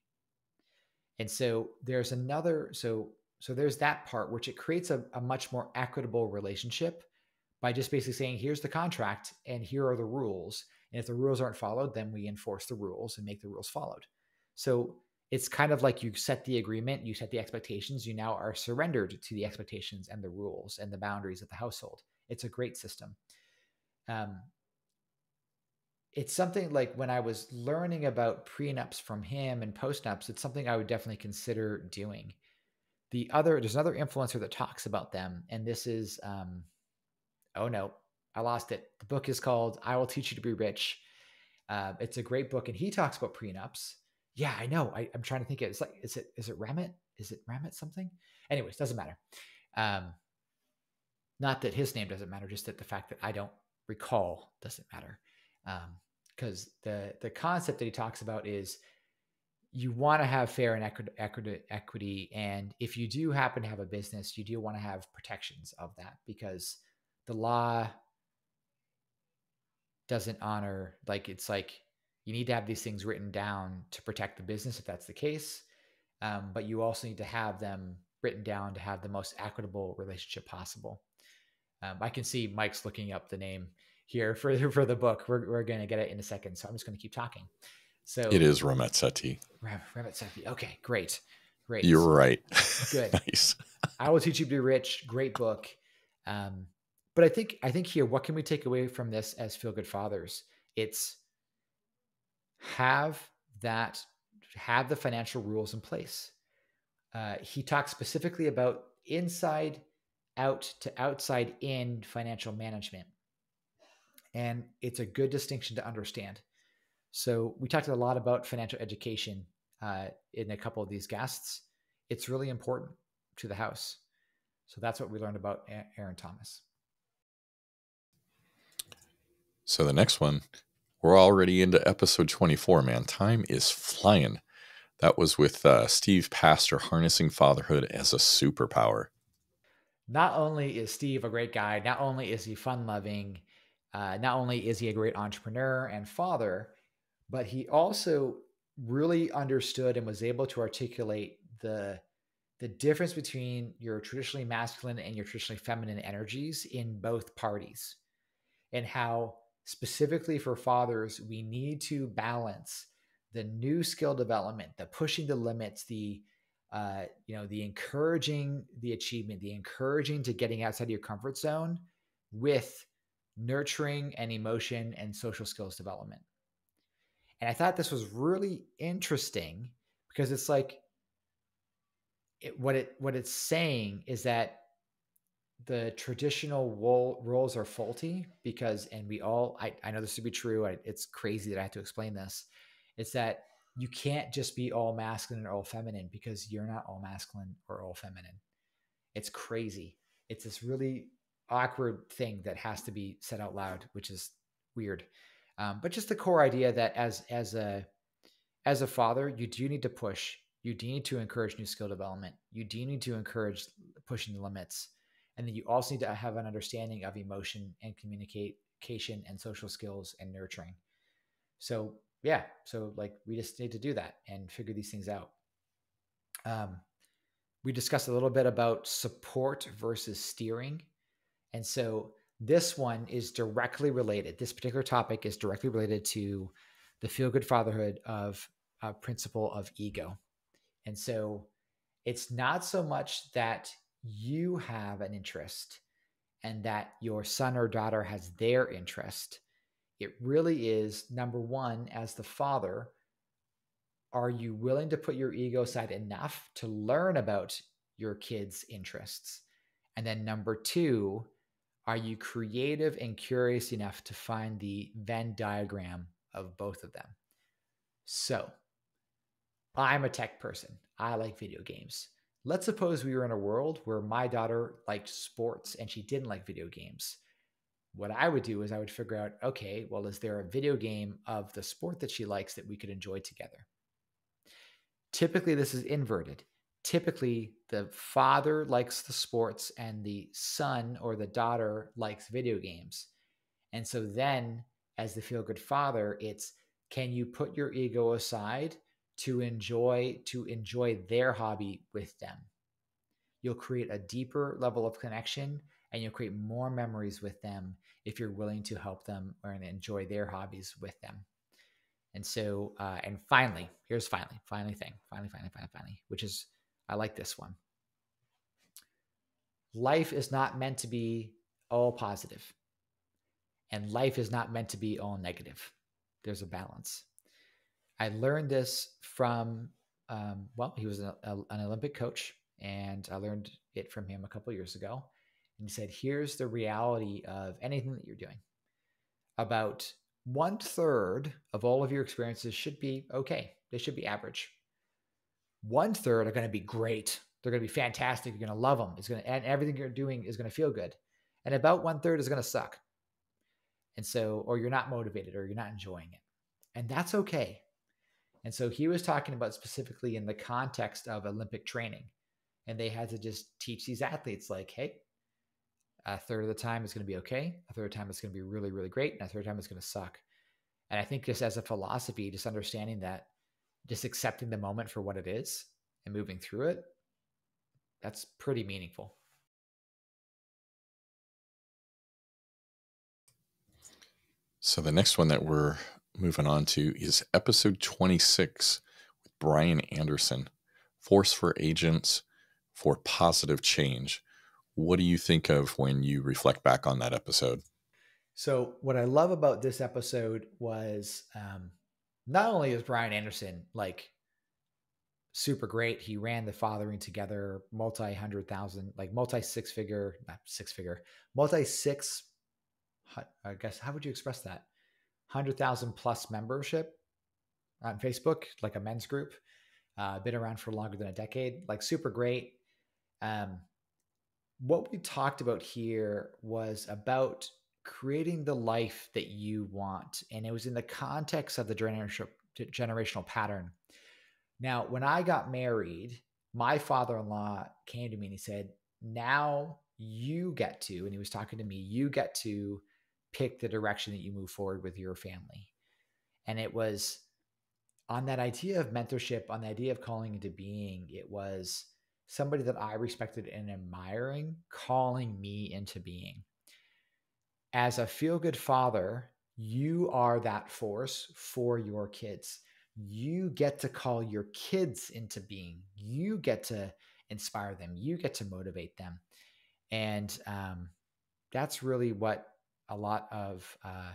And so there's another, so so there's that part which it creates a, a much more equitable relationship by just basically saying here's the contract and here are the rules. And if the rules aren't followed then we enforce the rules and make the rules followed. So it's kind of like you set the agreement you set the expectations you now are surrendered to the expectations and the rules and the boundaries of the household it's a great system. Um, it's something like when i was learning about prenups from him and postnups it's something i would definitely consider doing. The other there's another influencer that talks about them and this is um oh no i lost it. The book is called i will teach you to be rich. Uh, it's a great book and he talks about prenups. Yeah i know. I, am trying to think it's like is it is it ramit? Is it ramit something? Anyways doesn't matter. Um not that his name doesn't matter just that the fact that i don't recall doesn't matter um because the the concept that he talks about is you want to have fair and equity, equity, equity. And if you do happen to have a business, you do want to have protections of that because the law doesn't honor, like, it's like you need to have these things written down to protect the business if that's the case. Um, but you also need to have them written down to have the most equitable relationship possible. Um, I can see Mike's looking up the name here for, for the book. We're, we're going to get it in a second. So I'm just going to keep talking. So it is Ramit Sethi. Ram, Ramit Okay, great. Great. You're right. Good. nice. I will teach you to be rich. Great book. Um, but I think I think here, what can we take away from this as feel good fathers? It's have that have the financial rules in place. Uh, he talks specifically about inside out to outside in financial management. And it's a good distinction to understand. So we talked a lot about financial education uh, in a couple of these guests. It's really important to the house. So that's what we learned about Aaron Thomas. So the next one, we're already into episode 24, man. Time is flying. That was with uh, Steve Pastor, Harnessing Fatherhood as a Superpower. Not only is Steve a great guy, not only is he fun loving, uh, not only is he a great entrepreneur and father, but he also really understood and was able to articulate the the difference between your traditionally masculine and your traditionally feminine energies in both parties and how specifically for fathers we need to balance the new skill development the pushing the limits the uh, you know the encouraging the achievement the encouraging to getting outside of your comfort zone with nurturing and emotion and social skills development. And I thought this was really interesting because it's like it, what it what it's saying is that the traditional role, roles are faulty because and we all I, I know this to be true I, it's crazy that i have to explain this it's that you can't just be all masculine or all feminine because you're not all masculine or all feminine it's crazy it's this really awkward thing that has to be said out loud which is weird um, but just the core idea that as as a as a father, you do need to push. You do need to encourage new skill development. You do need to encourage pushing the limits, and then you also need to have an understanding of emotion and communication and social skills and nurturing. So yeah, so like we just need to do that and figure these things out. Um, we discussed a little bit about support versus steering, and so this one is directly related. This particular topic is directly related to the feel good fatherhood of a principle of ego. And so it's not so much that you have an interest and that your son or daughter has their interest, it really is number one, as the father, are you willing to put your ego aside enough to learn about your kids' interests? And then number two, are you creative and curious enough to find the Venn diagram of both of them? So, I'm a tech person. I like video games. Let's suppose we were in a world where my daughter liked sports and she didn't like video games. What I would do is I would figure out okay, well, is there a video game of the sport that she likes that we could enjoy together? Typically, this is inverted. Typically, the father likes the sports and the son or the daughter likes video games. And so then, as the feel good father, it's can you put your ego aside to enjoy to enjoy their hobby with them? You'll create a deeper level of connection and you'll create more memories with them if you're willing to help them or enjoy their hobbies with them. And so, uh, and finally, here's finally, finally thing, finally, finally, finally, finally, which is, I like this one. Life is not meant to be all positive, and life is not meant to be all negative. There's a balance. I learned this from, um, well, he was an Olympic coach, and I learned it from him a couple years ago. And said, here's the reality of anything that you're doing about one third of all of your experiences should be okay. They should be average. One third are going to be great. They're going to be fantastic. You're going to love them. It's going to, and everything you're doing is going to feel good. And about one third is going to suck. And so, or you're not motivated or you're not enjoying it. And that's okay. And so he was talking about specifically in the context of Olympic training. And they had to just teach these athletes, like, hey, a third of the time is going to be okay. A third of the time it's going to be really, really great. And a third of the time it's going to suck. And I think just as a philosophy, just understanding that, just accepting the moment for what it is and moving through it, that's pretty meaningful. So the next one that we're moving on to is episode 26 with Brian Anderson Force for Agents for Positive Change. What do you think of when you reflect back on that episode? So, what I love about this episode was um, not only is Brian Anderson like super great, he ran the Fathering Together multi hundred thousand, like multi six figure, not six figure, multi six. I guess how would you express that? Hundred thousand plus membership on Facebook, like a men's group. Uh, been around for longer than a decade, like super great. Um, what we talked about here was about creating the life that you want. And it was in the context of the generational pattern. Now, when I got married, my father in law came to me and he said, Now you get to, and he was talking to me, you get to pick the direction that you move forward with your family. And it was on that idea of mentorship, on the idea of calling into being, it was somebody that I respected and admiring calling me into being. As a feel good father, you are that force for your kids. You get to call your kids into being. You get to inspire them. You get to motivate them. And um, that's really what a lot of uh,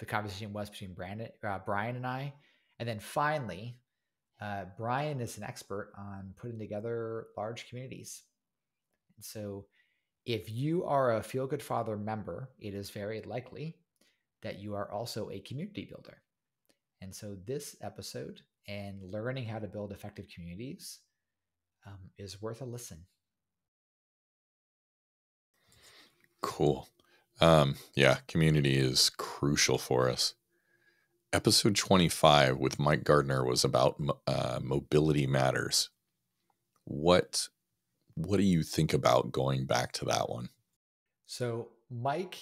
the conversation was between Brandon, uh, Brian and I. And then finally, uh, Brian is an expert on putting together large communities. And so, if you are a Feel Good Father member, it is very likely that you are also a community builder. And so, this episode and learning how to build effective communities um, is worth a listen. Cool. Um, yeah, community is crucial for us episode 25 with Mike Gardner was about uh, mobility matters. What what do you think about going back to that one? So Mike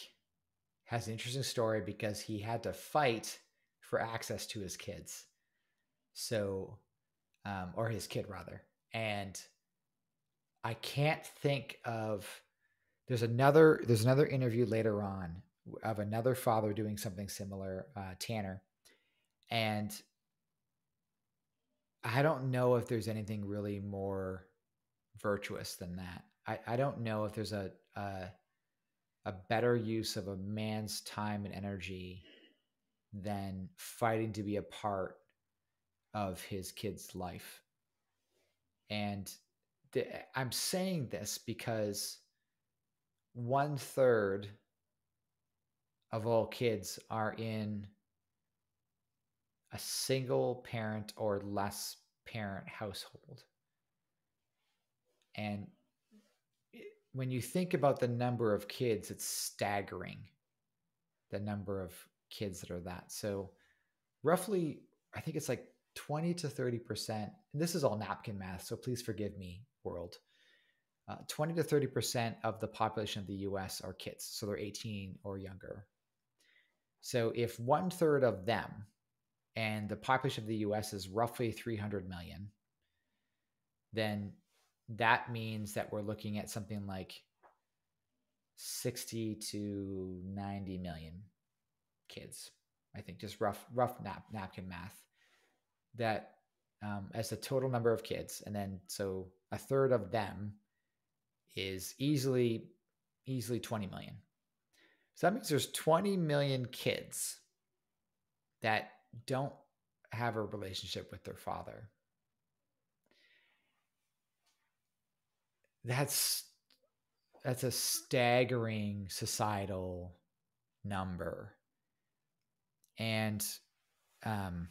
has an interesting story because he had to fight for access to his kids. So, um, or his kid rather, and I can't think of. There's another. There's another interview later on of another father doing something similar, uh, Tanner, and I don't know if there's anything really more virtuous than that. I, I don't know if there's a, a a better use of a man's time and energy than fighting to be a part of his kid's life. And th- I'm saying this because one third of all kids are in a single parent or less parent household. And when you think about the number of kids, it's staggering the number of kids that are that. So, roughly, I think it's like 20 to 30%. this is all napkin math, so please forgive me, world. Uh, 20 to 30% of the population of the US are kids. So, they're 18 or younger. So, if one third of them, and the population of the US is roughly 300 million, then that means that we're looking at something like 60 to 90 million kids. I think just rough rough nap, napkin math. That um, as the total number of kids, and then so a third of them is easily easily 20 million. So that means there's 20 million kids that don't have a relationship with their father. That's that's a staggering societal number. And um,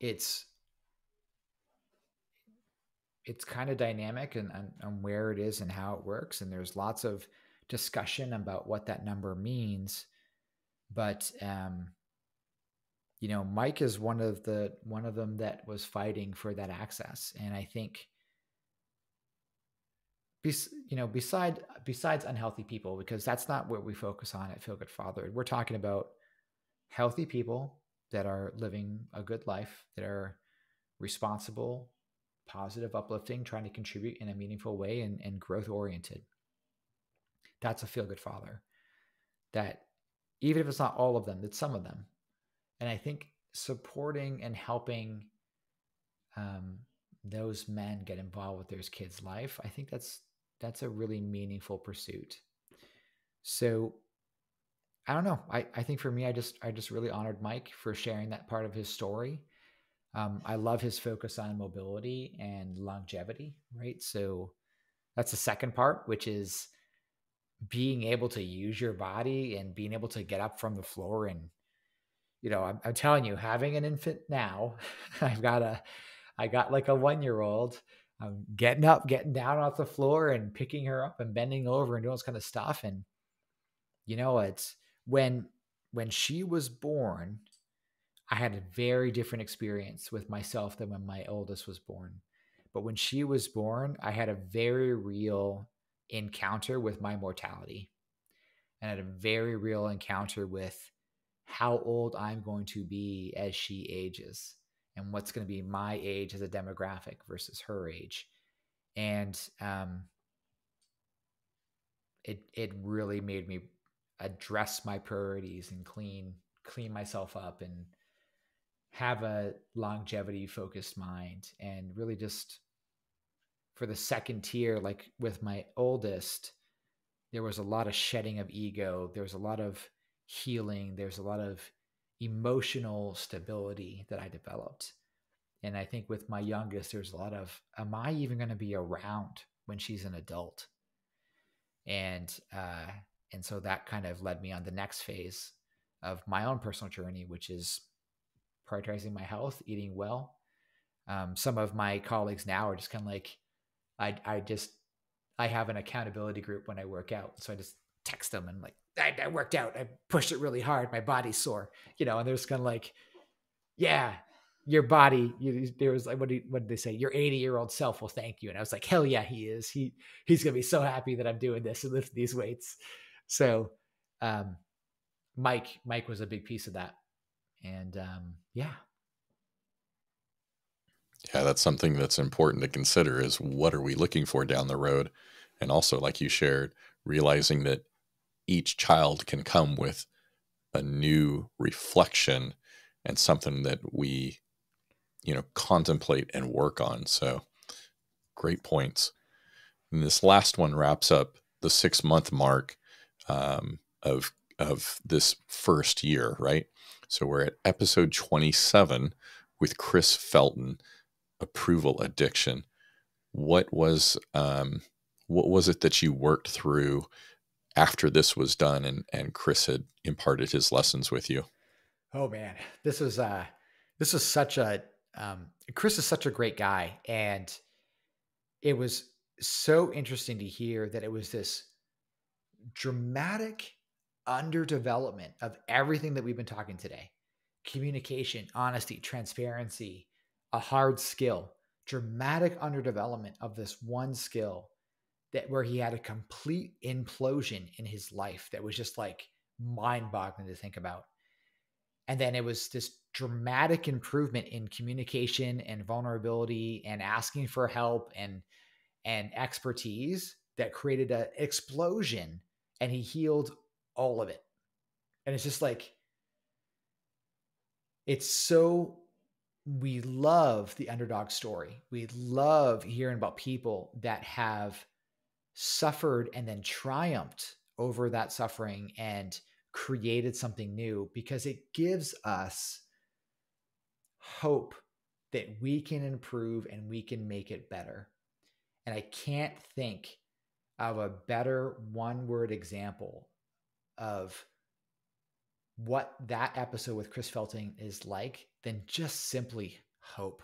it's it's kind of dynamic and, and, where it is and how it works. And there's lots of discussion about what that number means. But um, you know mike is one of the one of them that was fighting for that access and i think you know, beside besides unhealthy people, because that's not what we focus on at Feel Good Father. We're talking about healthy people that are living a good life, that are responsible, positive, uplifting, trying to contribute in a meaningful way and, and growth oriented. That's a feel good father. That even if it's not all of them, it's some of them. And I think supporting and helping um, those men get involved with their kids' life, I think that's that's a really meaningful pursuit. So I don't know. I, I think for me, I just I just really honored Mike for sharing that part of his story. Um, I love his focus on mobility and longevity, right? So that's the second part, which is being able to use your body and being able to get up from the floor and you know I'm, I'm telling you having an infant now i've got a i got like a one year old I'm getting up, getting down off the floor and picking her up and bending over and doing this kind of stuff. And you know, it's when when she was born, I had a very different experience with myself than when my oldest was born. But when she was born, I had a very real encounter with my mortality. And had a very real encounter with how old I'm going to be as she ages and what's going to be my age as a demographic versus her age. And um, it it really made me address my priorities and clean clean myself up and have a longevity focused mind and really just for the second tier like with my oldest there was a lot of shedding of ego. There was a lot of healing there's a lot of emotional stability that I developed. And I think with my youngest, there's a lot of, am I even going to be around when she's an adult? And, uh, and so that kind of led me on the next phase of my own personal journey, which is prioritizing my health, eating well. Um, some of my colleagues now are just kind of like, I, I just, I have an accountability group when I work out. So I just text them and like, I, I worked out. I pushed it really hard. My body's sore, you know, and they're just kind of like, yeah, your body, you, there was like, what did, what did they say? Your 80 year old self will thank you. And I was like, hell yeah, he is. He, he's going to be so happy that I'm doing this and lift these weights. So, um, Mike, Mike was a big piece of that. And, um, yeah. Yeah, that's something that's important to consider is what are we looking for down the road? And also, like you shared, realizing that each child can come with a new reflection and something that we you know contemplate and work on so great points And this last one wraps up the six month mark um, of of this first year, right? So we're at episode 27 with Chris Felton, approval addiction. What was um, what was it that you worked through after this was done and and Chris had imparted his lessons with you? Oh man, this is uh this is such a um, Chris is such a great guy, and it was so interesting to hear that it was this dramatic underdevelopment of everything that we've been talking today communication, honesty, transparency, a hard skill, dramatic underdevelopment of this one skill that where he had a complete implosion in his life that was just like mind boggling to think about. And then it was this dramatic improvement in communication and vulnerability and asking for help and and expertise that created an explosion and he healed all of it. And it's just like it's so we love the underdog story. We love hearing about people that have suffered and then triumphed over that suffering and created something new because it gives us hope that we can improve and we can make it better. And I can't think of a better one word example of what that episode with Chris Felton is like than just simply hope.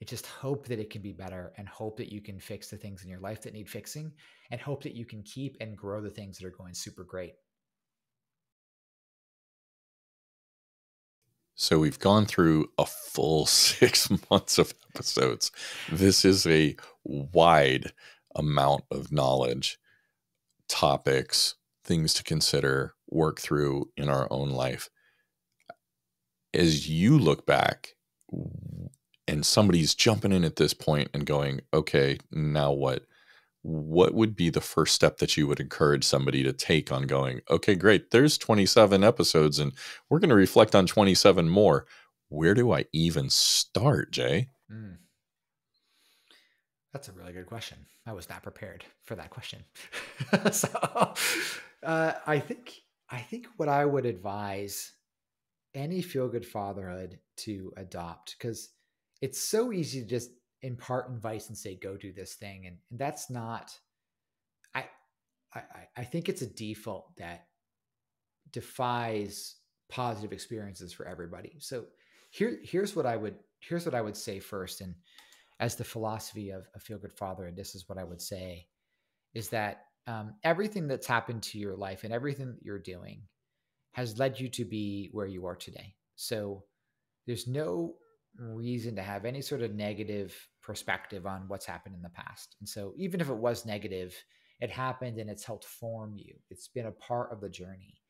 It's just hope that it can be better and hope that you can fix the things in your life that need fixing and hope that you can keep and grow the things that are going super great. So we've gone through a full six months of episodes. This is a wide amount of knowledge, topics, things to consider, work through in our own life. As you look back and somebody's jumping in at this point and going, okay, now what? what would be the first step that you would encourage somebody to take on going, okay, great, there's 27 episodes and we're going to reflect on 27 more. Where do I even start, Jay? Mm. That's a really good question. I was not prepared for that question. so uh, I think I think what I would advise any feel good fatherhood to adopt because it's so easy to just impart advice and say go do this thing and, and that's not I, I i think it's a default that defies positive experiences for everybody. So here here's what i would here's what i would say first and as the philosophy of a feel good father and this is what i would say is that um, everything that's happened to your life and everything that you're doing has led you to be where you are today. So there's no reason to have any sort of negative perspective on what's happened in the past. And so even if it was negative, it happened and it's helped form you. It's been a part of the journey.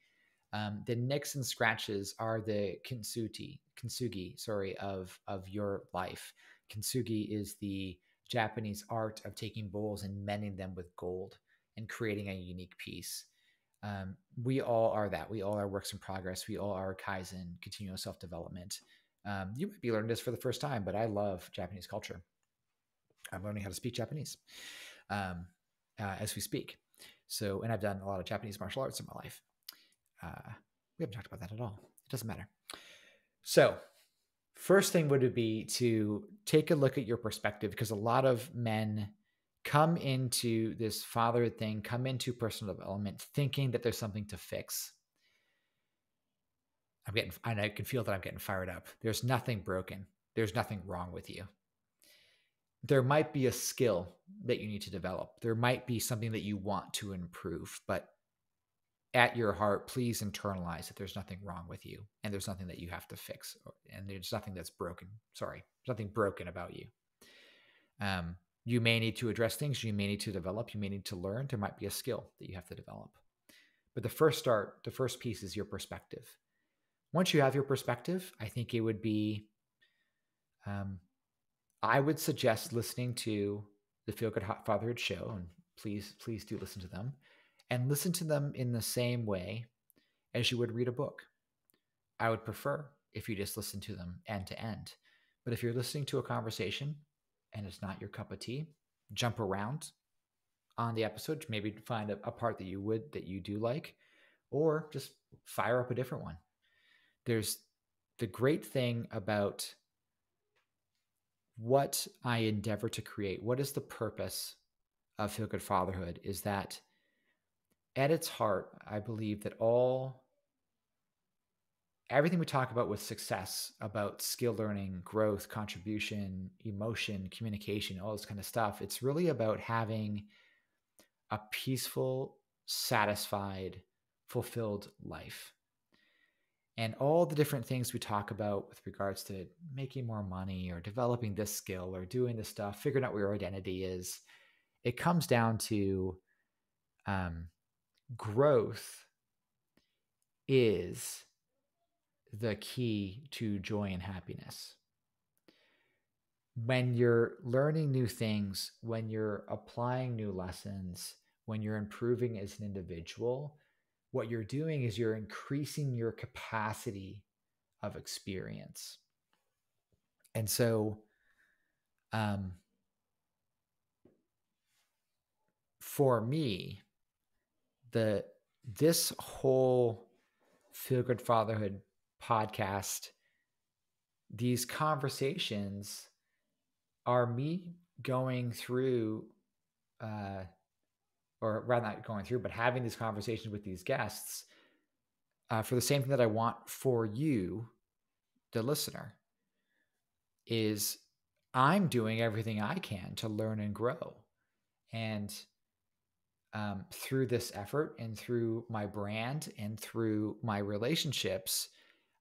Um, the nicks and scratches are the kintsugi, kintsugi, sorry, of of your life. Kintsugi is the Japanese art of taking bowls and mending them with gold and creating a unique piece. Um, we all are that. We all are works in progress. We all are kaizen, continuous self development. Um, you might be learning this for the first time, but I love Japanese culture. I'm learning how to speak Japanese um, uh, as we speak. So, and I've done a lot of Japanese martial arts in my life. Uh, we haven't talked about that at all. It doesn't matter. So, first thing would be to take a look at your perspective because a lot of men come into this father thing, come into personal development thinking that there's something to fix. I'm getting, I can feel that I'm getting fired up. There's nothing broken. There's nothing wrong with you. There might be a skill that you need to develop. There might be something that you want to improve, but at your heart, please internalize that there's nothing wrong with you and there's nothing that you have to fix and there's nothing that's broken. Sorry, nothing broken about you. Um, you may need to address things, you may need to develop, you may need to learn. There might be a skill that you have to develop. But the first start, the first piece is your perspective once you have your perspective, I think it would be, um, I would suggest listening to the Feel Good Fatherhood show, and please, please do listen to them, and listen to them in the same way as you would read a book. I would prefer if you just listen to them end to end. But if you're listening to a conversation and it's not your cup of tea, jump around, on the episode, maybe find a, a part that you would that you do like, or just fire up a different one. There's the great thing about what I endeavor to create. What is the purpose of Feel Good Fatherhood? Is that at its heart, I believe that all everything we talk about with success, about skill learning, growth, contribution, emotion, communication, all this kind of stuff, it's really about having a peaceful, satisfied, fulfilled life. And all the different things we talk about with regards to making more money or developing this skill or doing this stuff, figuring out what your identity is, it comes down to um, growth is the key to joy and happiness. When you're learning new things, when you're applying new lessons, when you're improving as an individual, what you're doing is you're increasing your capacity of experience. And so, um, for me, the this whole feel good fatherhood podcast, these conversations are me going through uh, or rather not going through, but having these conversations with these guests uh, for the same thing that I want for you, the listener, is I'm doing everything I can to learn and grow. And um, through this effort and through my brand and through my relationships,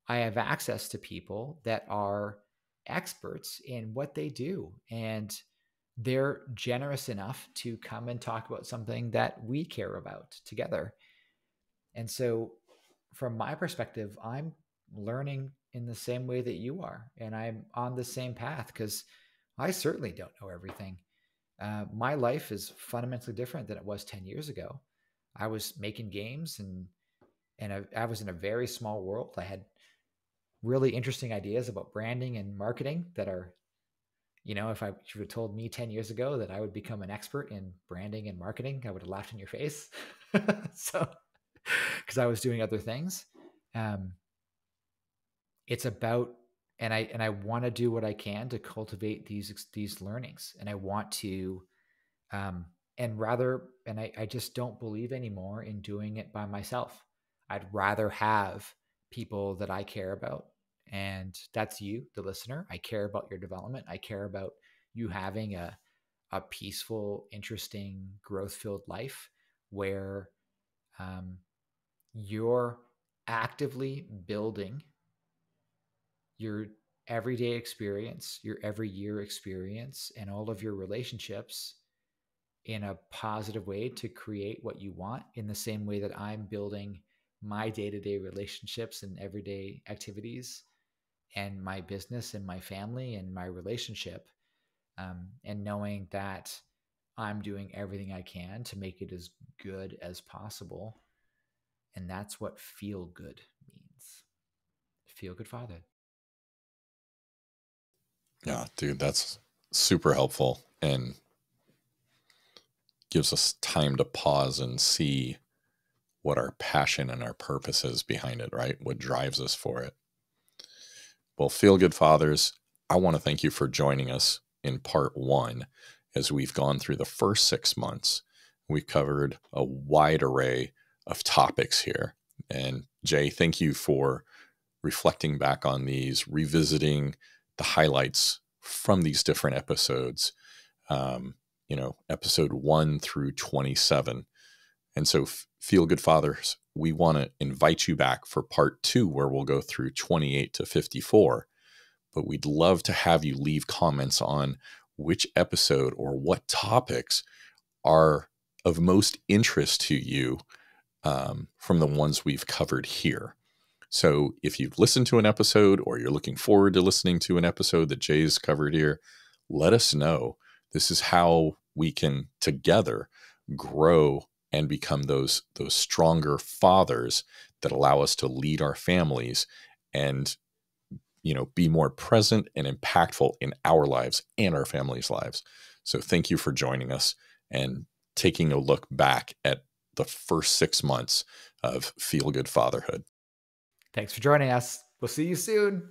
I have access to people that are experts in what they do. And they're generous enough to come and talk about something that we care about together. And so, from my perspective, I'm learning in the same way that you are, and I'm on the same path because I certainly don't know everything. Uh, my life is fundamentally different than it was 10 years ago. I was making games and and I, I was in a very small world. I had really interesting ideas about branding and marketing that are you know, if I if you had told me 10 years ago that I would become an expert in branding and marketing, I would have laughed in your face. so, because I was doing other things. Um, it's about, and I and I want to do what I can to cultivate these these learnings, and I want to, um, and rather, and I, I just don't believe anymore in doing it by myself. I'd rather have people that I care about and that's you the listener. I care about your development. I care about you having a a peaceful interesting growth filled life where um, you're actively building your everyday experience your every year experience and all of your relationships in a positive way to create what you want in the same way that i'm building my day-to-day relationships and everyday activities and my business and my family and my relationship um, and knowing that i'm doing everything i can to make it as good as possible. And that's what feel good means. Feel good father. Yeah dude that's super helpful and gives us time to pause and see what our passion and our purpose is behind it right? What drives us for it well, Feel Good Fathers, I want to thank you for joining us in part one as we've gone through the first six months. We've covered a wide array of topics here. And Jay, thank you for reflecting back on these, revisiting the highlights from these different episodes, um, you know, episode one through 27. And so, Feel Good Fathers we want to invite you back for part two, where we'll go through 28 to 54. But we'd love to have you leave comments on which episode or what topics are of most interest to you um, from the ones we've covered here. So if you've listened to an episode or you're looking forward to listening to an episode that Jay's covered here, let us know. This is how we can together grow and become those those stronger fathers that allow us to lead our families and you know be more present and impactful in our lives and our families lives so thank you for joining us and taking a look back at the first six months of Feel Good Fatherhood. Thanks for joining us. We'll see you soon.